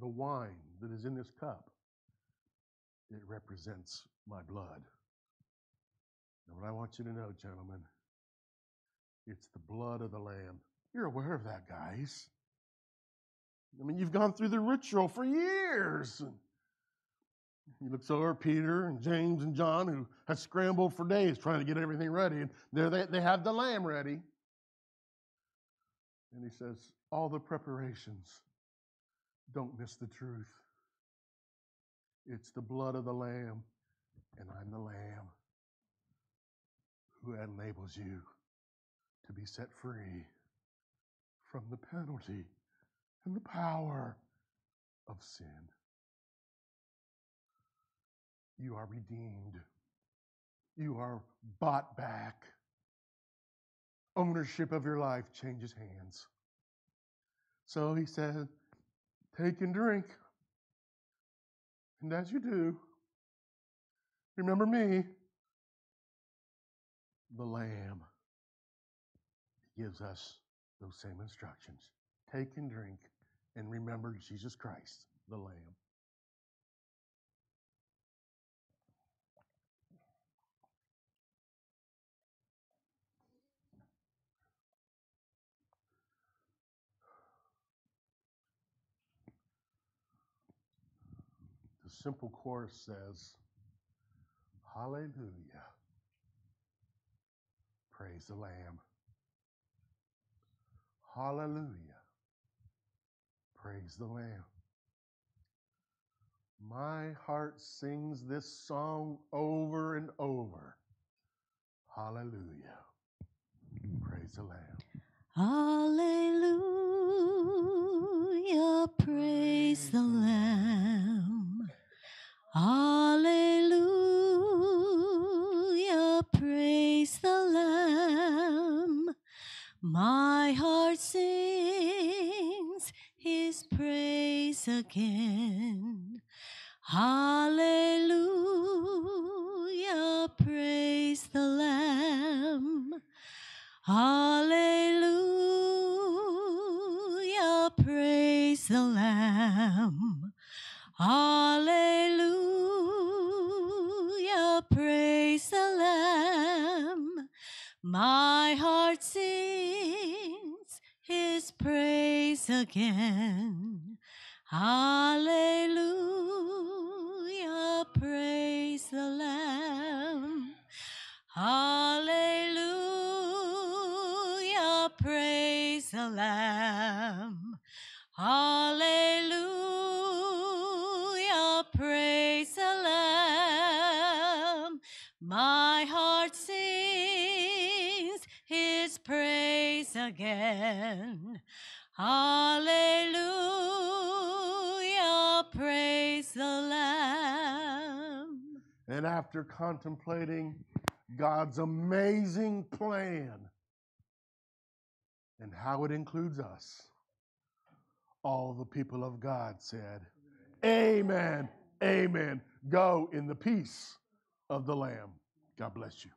the wine that is in this cup, it represents my blood. And what I want you to know, gentlemen, it's the blood of the Lamb. You're aware of that, guys. I mean, you've gone through the ritual for years. He looks over Peter and James and John, who had scrambled for days trying to get everything ready, and there they, they have the lamb ready. And he says, All the preparations, don't miss the truth. It's the blood of the Lamb, and I'm the Lamb who enables you to be set free from the penalty and the power of sin. You are redeemed. You are bought back. Ownership of your life changes hands. So he said, Take and drink. And as you do, remember me, the Lamb. He gives us those same instructions. Take and drink and remember Jesus Christ, the Lamb. The simple chorus says, Hallelujah. Praise the Lamb. Hallelujah. Praise the Lamb. My heart sings this song over and over. Hallelujah. Praise the Lamb. Hallelujah, praise the Lamb. Hallelujah, praise the Lamb. My heart sings his praise again. Hallelujah, praise the Lamb. Hallelujah, praise the Lamb. Hallelujah, praise the Lamb. My heart sings his praise again. Hallelujah, praise the Lamb. Hallelujah, praise the Lamb. Hallelujah, again. Hallelujah, praise the Lamb. And after contemplating God's amazing plan and how it includes us, all the people of God said, Amen. Amen. Go in the peace of the Lamb. God bless you.